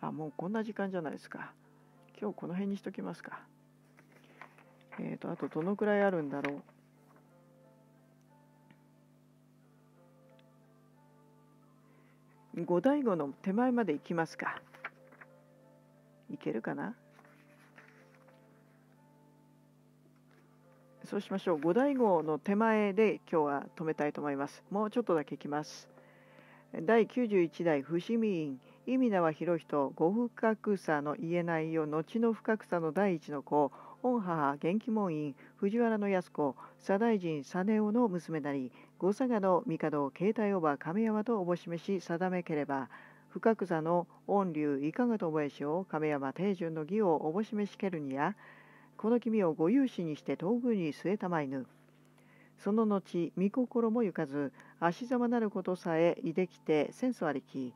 あ、もうこんな時間じゃないですか。今日この辺にしときますか。えっ、ー、と、あとどのくらいあるんだろう。五醍醐の手前まで行きますか。いけるかなそうしましょう。五醍醐の手前で今日は止めたいと思います。もうちょっとだけ行きます。第91代伏見院意味名は広人五深草の言えないよ後の深草の第一の子御母元気門院藤原の靖子左大臣実夫の娘なり五佐賀の帝携帯おば亀山とおぼしめし定めければ深草の御流いかがと覚えしを亀山定順の儀をおぼしめしけるにやこの君をご有志にして東宮に据えたまいぬその後御心もゆかず足ざまなることさえいできて戦争ありき。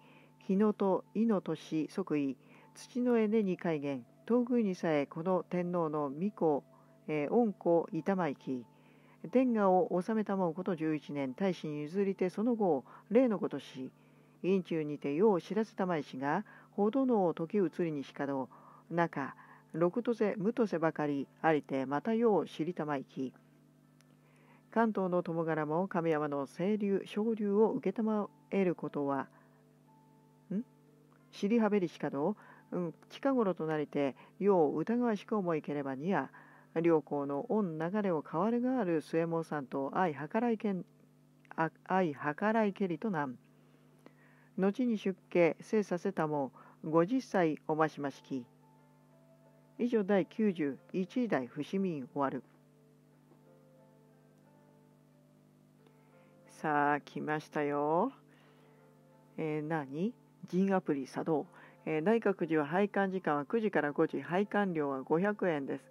日野と伊の年即位。土の絵根に改元。東宮にさえこの天皇の御子、えー、恩子板前き天下を治めたもうこと11年。大使に譲りてその後例のことし院中にて世を知らせたまいしがほどの時移りにしかど中六とせ無とせばかりありてまた世を知りたまいき。関東の友柄も亀山の清流昇流を承ることは尻はべりしかど、うん、近頃となりてよう疑わしく思いければにや両校の恩流れを変わるがある末門さんと相計らいけん相計らいけりとなん。後に出家生させたも50歳おましましき。以上第91代伏見終わる。さあ来ましたよ。えー、何？人アプリ作動、えー、内閣寺は拝観時間は9時から5時。拝観料は500円です。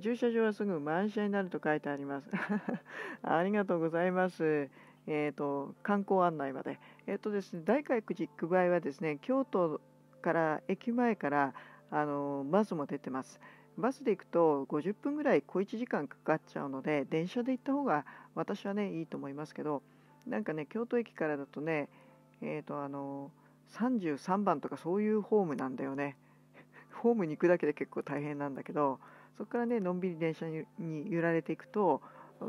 駐車場はすぐ満車になると書いてあります。[LAUGHS] ありがとうございます。えーと、観光案内まで、えーとですね、大海寺行く場合はですね京都から駅前からあのバスも出てます。バスで行くと50分ぐらい小1時間かかっちゃうので電車で行った方が私はねいいと思いますけどなんかね京都駅からだとねえっ、ー、とあの33番とかそういうホームなんだよね。[LAUGHS] ホームに行くだけで結構大変なんだけどそこからねのんびり電車に揺られていくと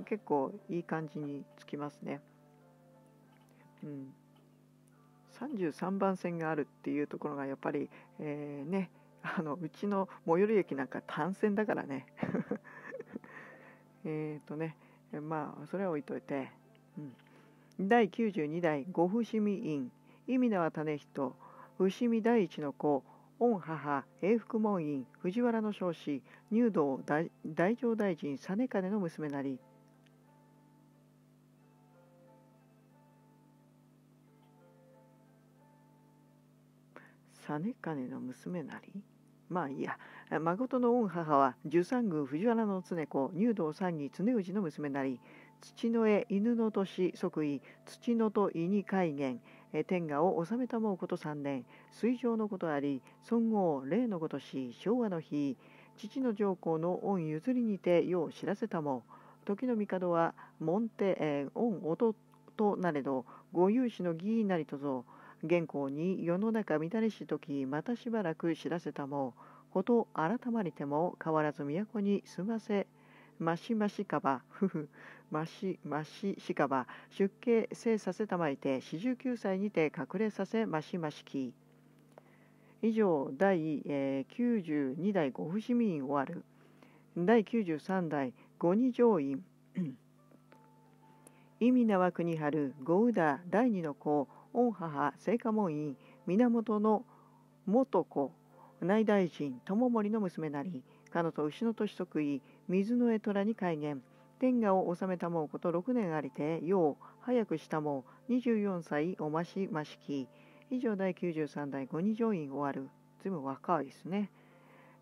結構いい感じに着きますね。うん、33番線があるっていうところがやっぱり、えー、ねあのうちの最寄り駅なんか単線だからね。[LAUGHS] えっとねまあそれは置いといて、うん、第92代五伏見院。意味縄種人伏見第一の子御母永福門院藤原の少子入道大乗大臣実金の娘なり。実金の娘なり？まあいいや。誠の御母は十三宮藤原の常子入道三義常氏の娘なり。土の絵犬の年即位土のと胃に海源天下を治めたもうこと3年。水上のことあり尊号霊のごとし昭和の日父の上皇の御譲りにてよう知らせたも。時の帝は門手、えー、御弟なれどご有志の義なりとぞ。現行に世の中乱れし時またしばらく知らせたも。こと改まりても変わらず都に住ませましましかば。ふふ。ましまししかば出家せさせたまいて四十九歳にて隠れさせましましき。以上第、えー、92代ご伏見院終わる。第93代五二条院。[CLEARS THROAT] 意味名は国春五宇田第二の子御母聖火門院源の元子内大臣友森の娘なりかのと牛の年即位水の絵虎に改元。天下を治めたもうこと6年ありてよう早くしたもう24歳おましましき。以上第93代五二条院終わる。ずいぶん若いですね。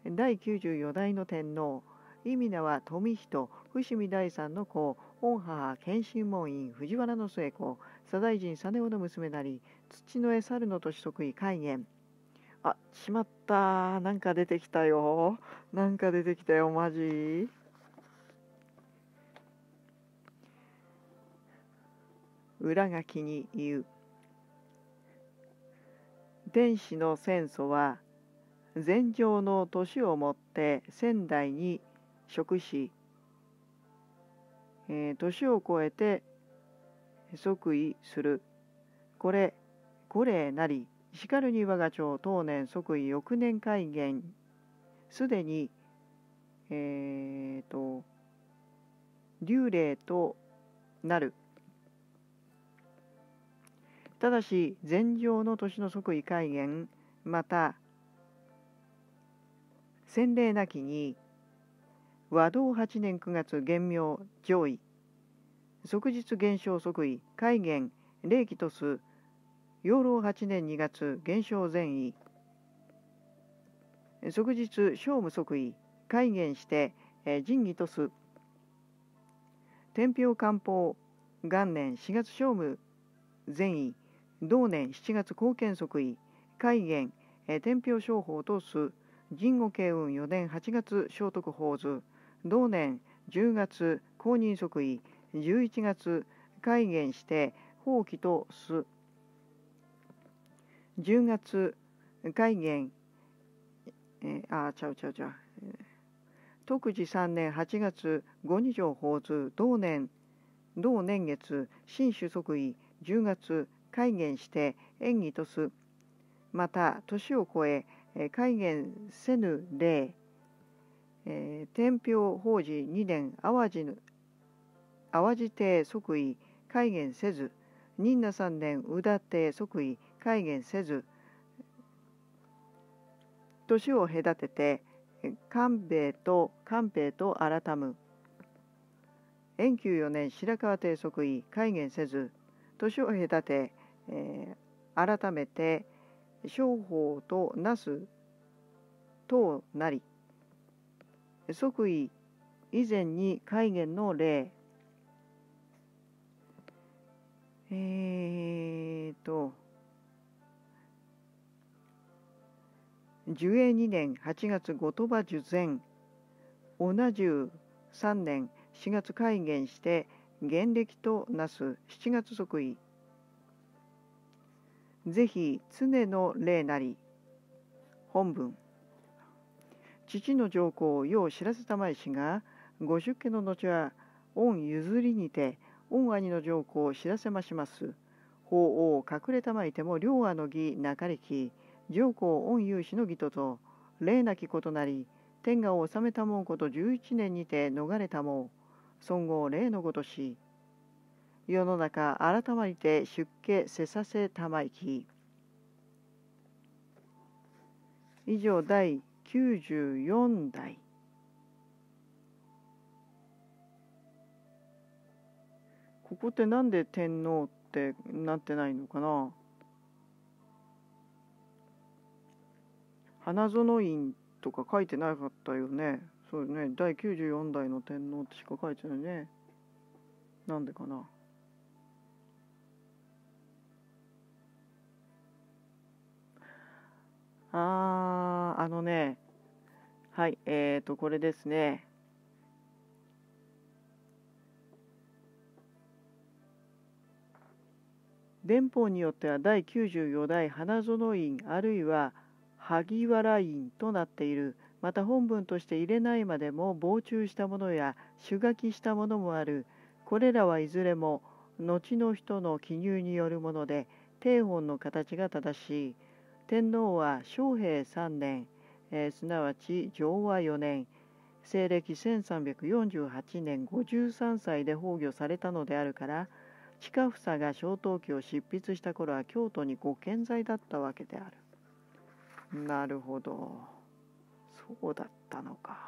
第94代の天皇。意味名は富人伏見第三の子御母謙信門院藤原の末子左大臣実夫の娘なり土の絵猿の年即位海元あしまった。なんか出てきたよ。なんか出てきたよマジ。裏書きに言う天使の戦争は禅上の年をもって仙台に食しえー、年を超えて即位する。これ、これなり、しかるに我が町当年即位翌年改元、すでに、えー、と、流霊となる。ただし、前上の年の即位改元、また、洗礼なきに、和道8年9月元明上位即日減少即位海元霊気とす養老8年2月減少前位。即日正務即位海元して仁義とす。天平官報元年4月正務前位。同年7月貢献即位海元天平商法とす神護慶運4年8月聖徳法図同年10月公認即位11月改元して法規とす。10月改元えー、あちゃうちゃうちゃう。徳治3年8月五二条法図同年同年月新種即位10月改元して演技とすまた年を超え改元せぬ例えー、天平法事2年淡路の淡路邸即位改元せず任那3年宇田邸即位改元せず年を隔てて官兵衛と官兵衛と改む。延久4年白河邸即位改元せず年を隔て、えー、改めて商法となすとなり即位以前に戒厳の例。えーと寿永2年8月後鳥羽受前同じ3年4月戒厳して元暦となす7月即位。ぜひ常の礼なり本文。父の上皇をよう知らせたまいしがご出家の後は御譲りにて御兄の上皇を知らせまします。法王隠れたまいても両阿の儀中力上皇御有志の義とと礼なきことなり天下を治めたもんこと11年にて逃れたも尊号礼のごとし世の中改まりて出家せさせたまいき。以上第94代。ここってなんで天皇ってなってないのかな？花園院とか書いてなかったよね。そうね。第94代の天皇ってしか書いてないね。なんでかな？あーあのねはいえっ、ー、とこれですね。電報によっては第94代花園院あるいは萩原院となっている。また本文として入れないまでも傍注したものや主書きしたものもある。これらはいずれも後の人の記入によるもので定本の形が正しい。天皇は昌平3年、えー、すなわち昭和4年西暦1348年53歳で崩御されたのであるから近房が小東記を執筆した頃は京都にご健在だったわけである。なるほどそうだったのか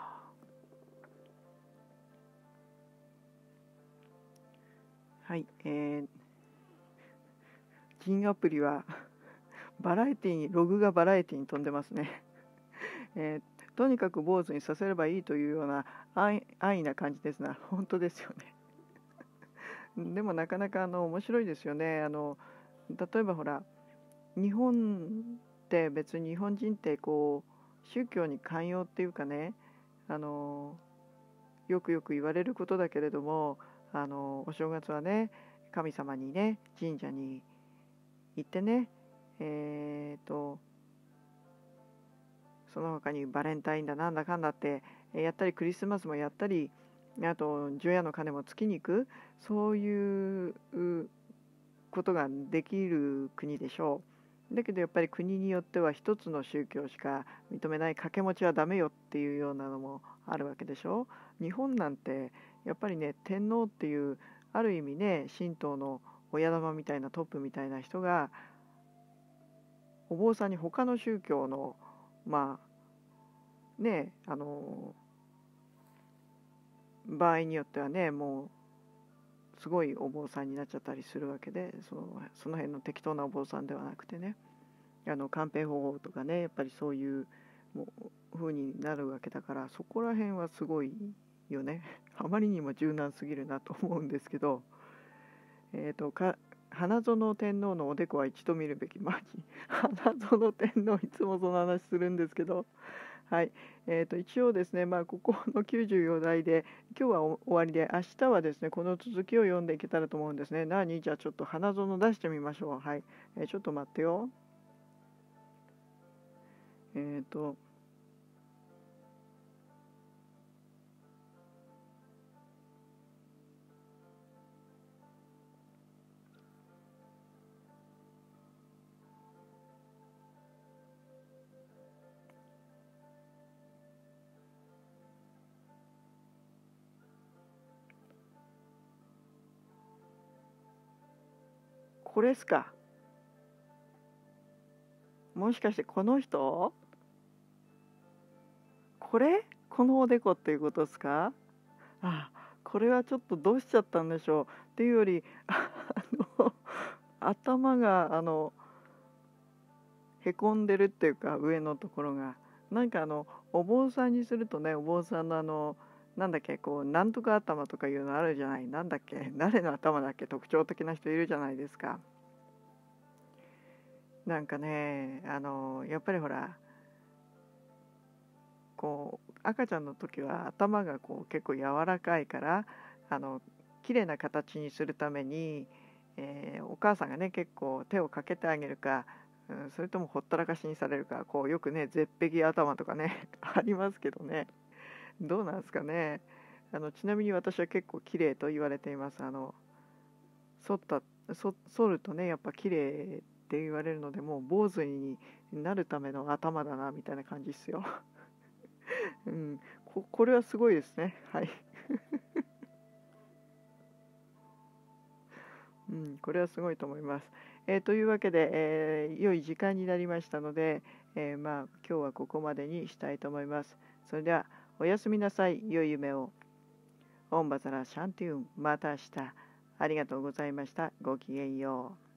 はいえー、アプリはバラエティにログがバラエティに飛んでますね。[LAUGHS] えー、とにかく坊主にさせればいいというような安易な感じですな。[LAUGHS] 本当ですよね。[LAUGHS] でもなかなかあの面白いですよね。あの例えばほら日本って別に日本人ってこう宗教に寛容っていうかねあのよくよく言われることだけれどもあのお正月はね神様にね神社に行ってねえーと、その他にバレンタインだなんだかんだってやったりクリスマスもやったりあと除夜の鐘もつきに行くそういうことができる国でしょう。だけどやっぱり国によっては一つの宗教しか認めない掛け持ちはダメよっていうようなのもあるわけでしょ日本なんてやっぱりね天皇っていうある意味ね神道の親玉みたいなトップみたいな人がお坊さんに他の宗教のまあねあの場合によってはねもうすごいお坊さんになっちゃったりするわけでそのその辺の適当なお坊さんではなくてねあの寛平法とかねやっぱりそういうもう風になるわけだからそこら辺はすごいよね。あまりにも柔軟すぎるなと思うんですけどえ、ー、とか花園天皇のおでこは一度見るべきまあ [LAUGHS] 花園天皇いつもその話するんですけどはい、えー、と一応ですね、まあ、ここの94代で今日は終わりで明日はですねこの続きを読んでいけたらと思うんですね。何じゃあちょっと花園出してみましょう。はい、えー、ちょっと待ってよ。えっ、ー、とこれっすか？もしかしてこの人？これ？このおでこっていうことですか？あこれはちょっとどうしちゃったんでしょう。っていうよりあの頭があのへこんでるっていうか上のところが。なんかあのお坊さんにするとねお坊さんのあのなんだっけこうなんとか頭とかいうのあるじゃないなんだっけ [LAUGHS] 誰の頭だっけ特徴的な人いるじゃないですか。なんかねあのやっぱりほらこう赤ちゃんの時は頭がこう結構柔らかいからあの綺麗な形にするために、えー、お母さんがね結構手をかけてあげるか、うん、それともほったらかしにされるかこうよくね絶壁頭とかね [LAUGHS] ありますけどね。どうなんですかね。あのちなみに私は結構綺麗と言われています。あの剃った剃るとねやっぱ綺麗って言われるのでもう坊主になるための頭だなみたいな感じですよ、[LAUGHS] うん、ここれはすごいですね。はい。[LAUGHS] うん、これはすごいと思います。えー、というわけで、えー、良い時間になりましたので、えー、まあ、今日はここまでにしたいと思います。それではおやすみなさい。良い夢を。オンバザラシャンティウン。また明日。ありがとうございました。ごきげんよう。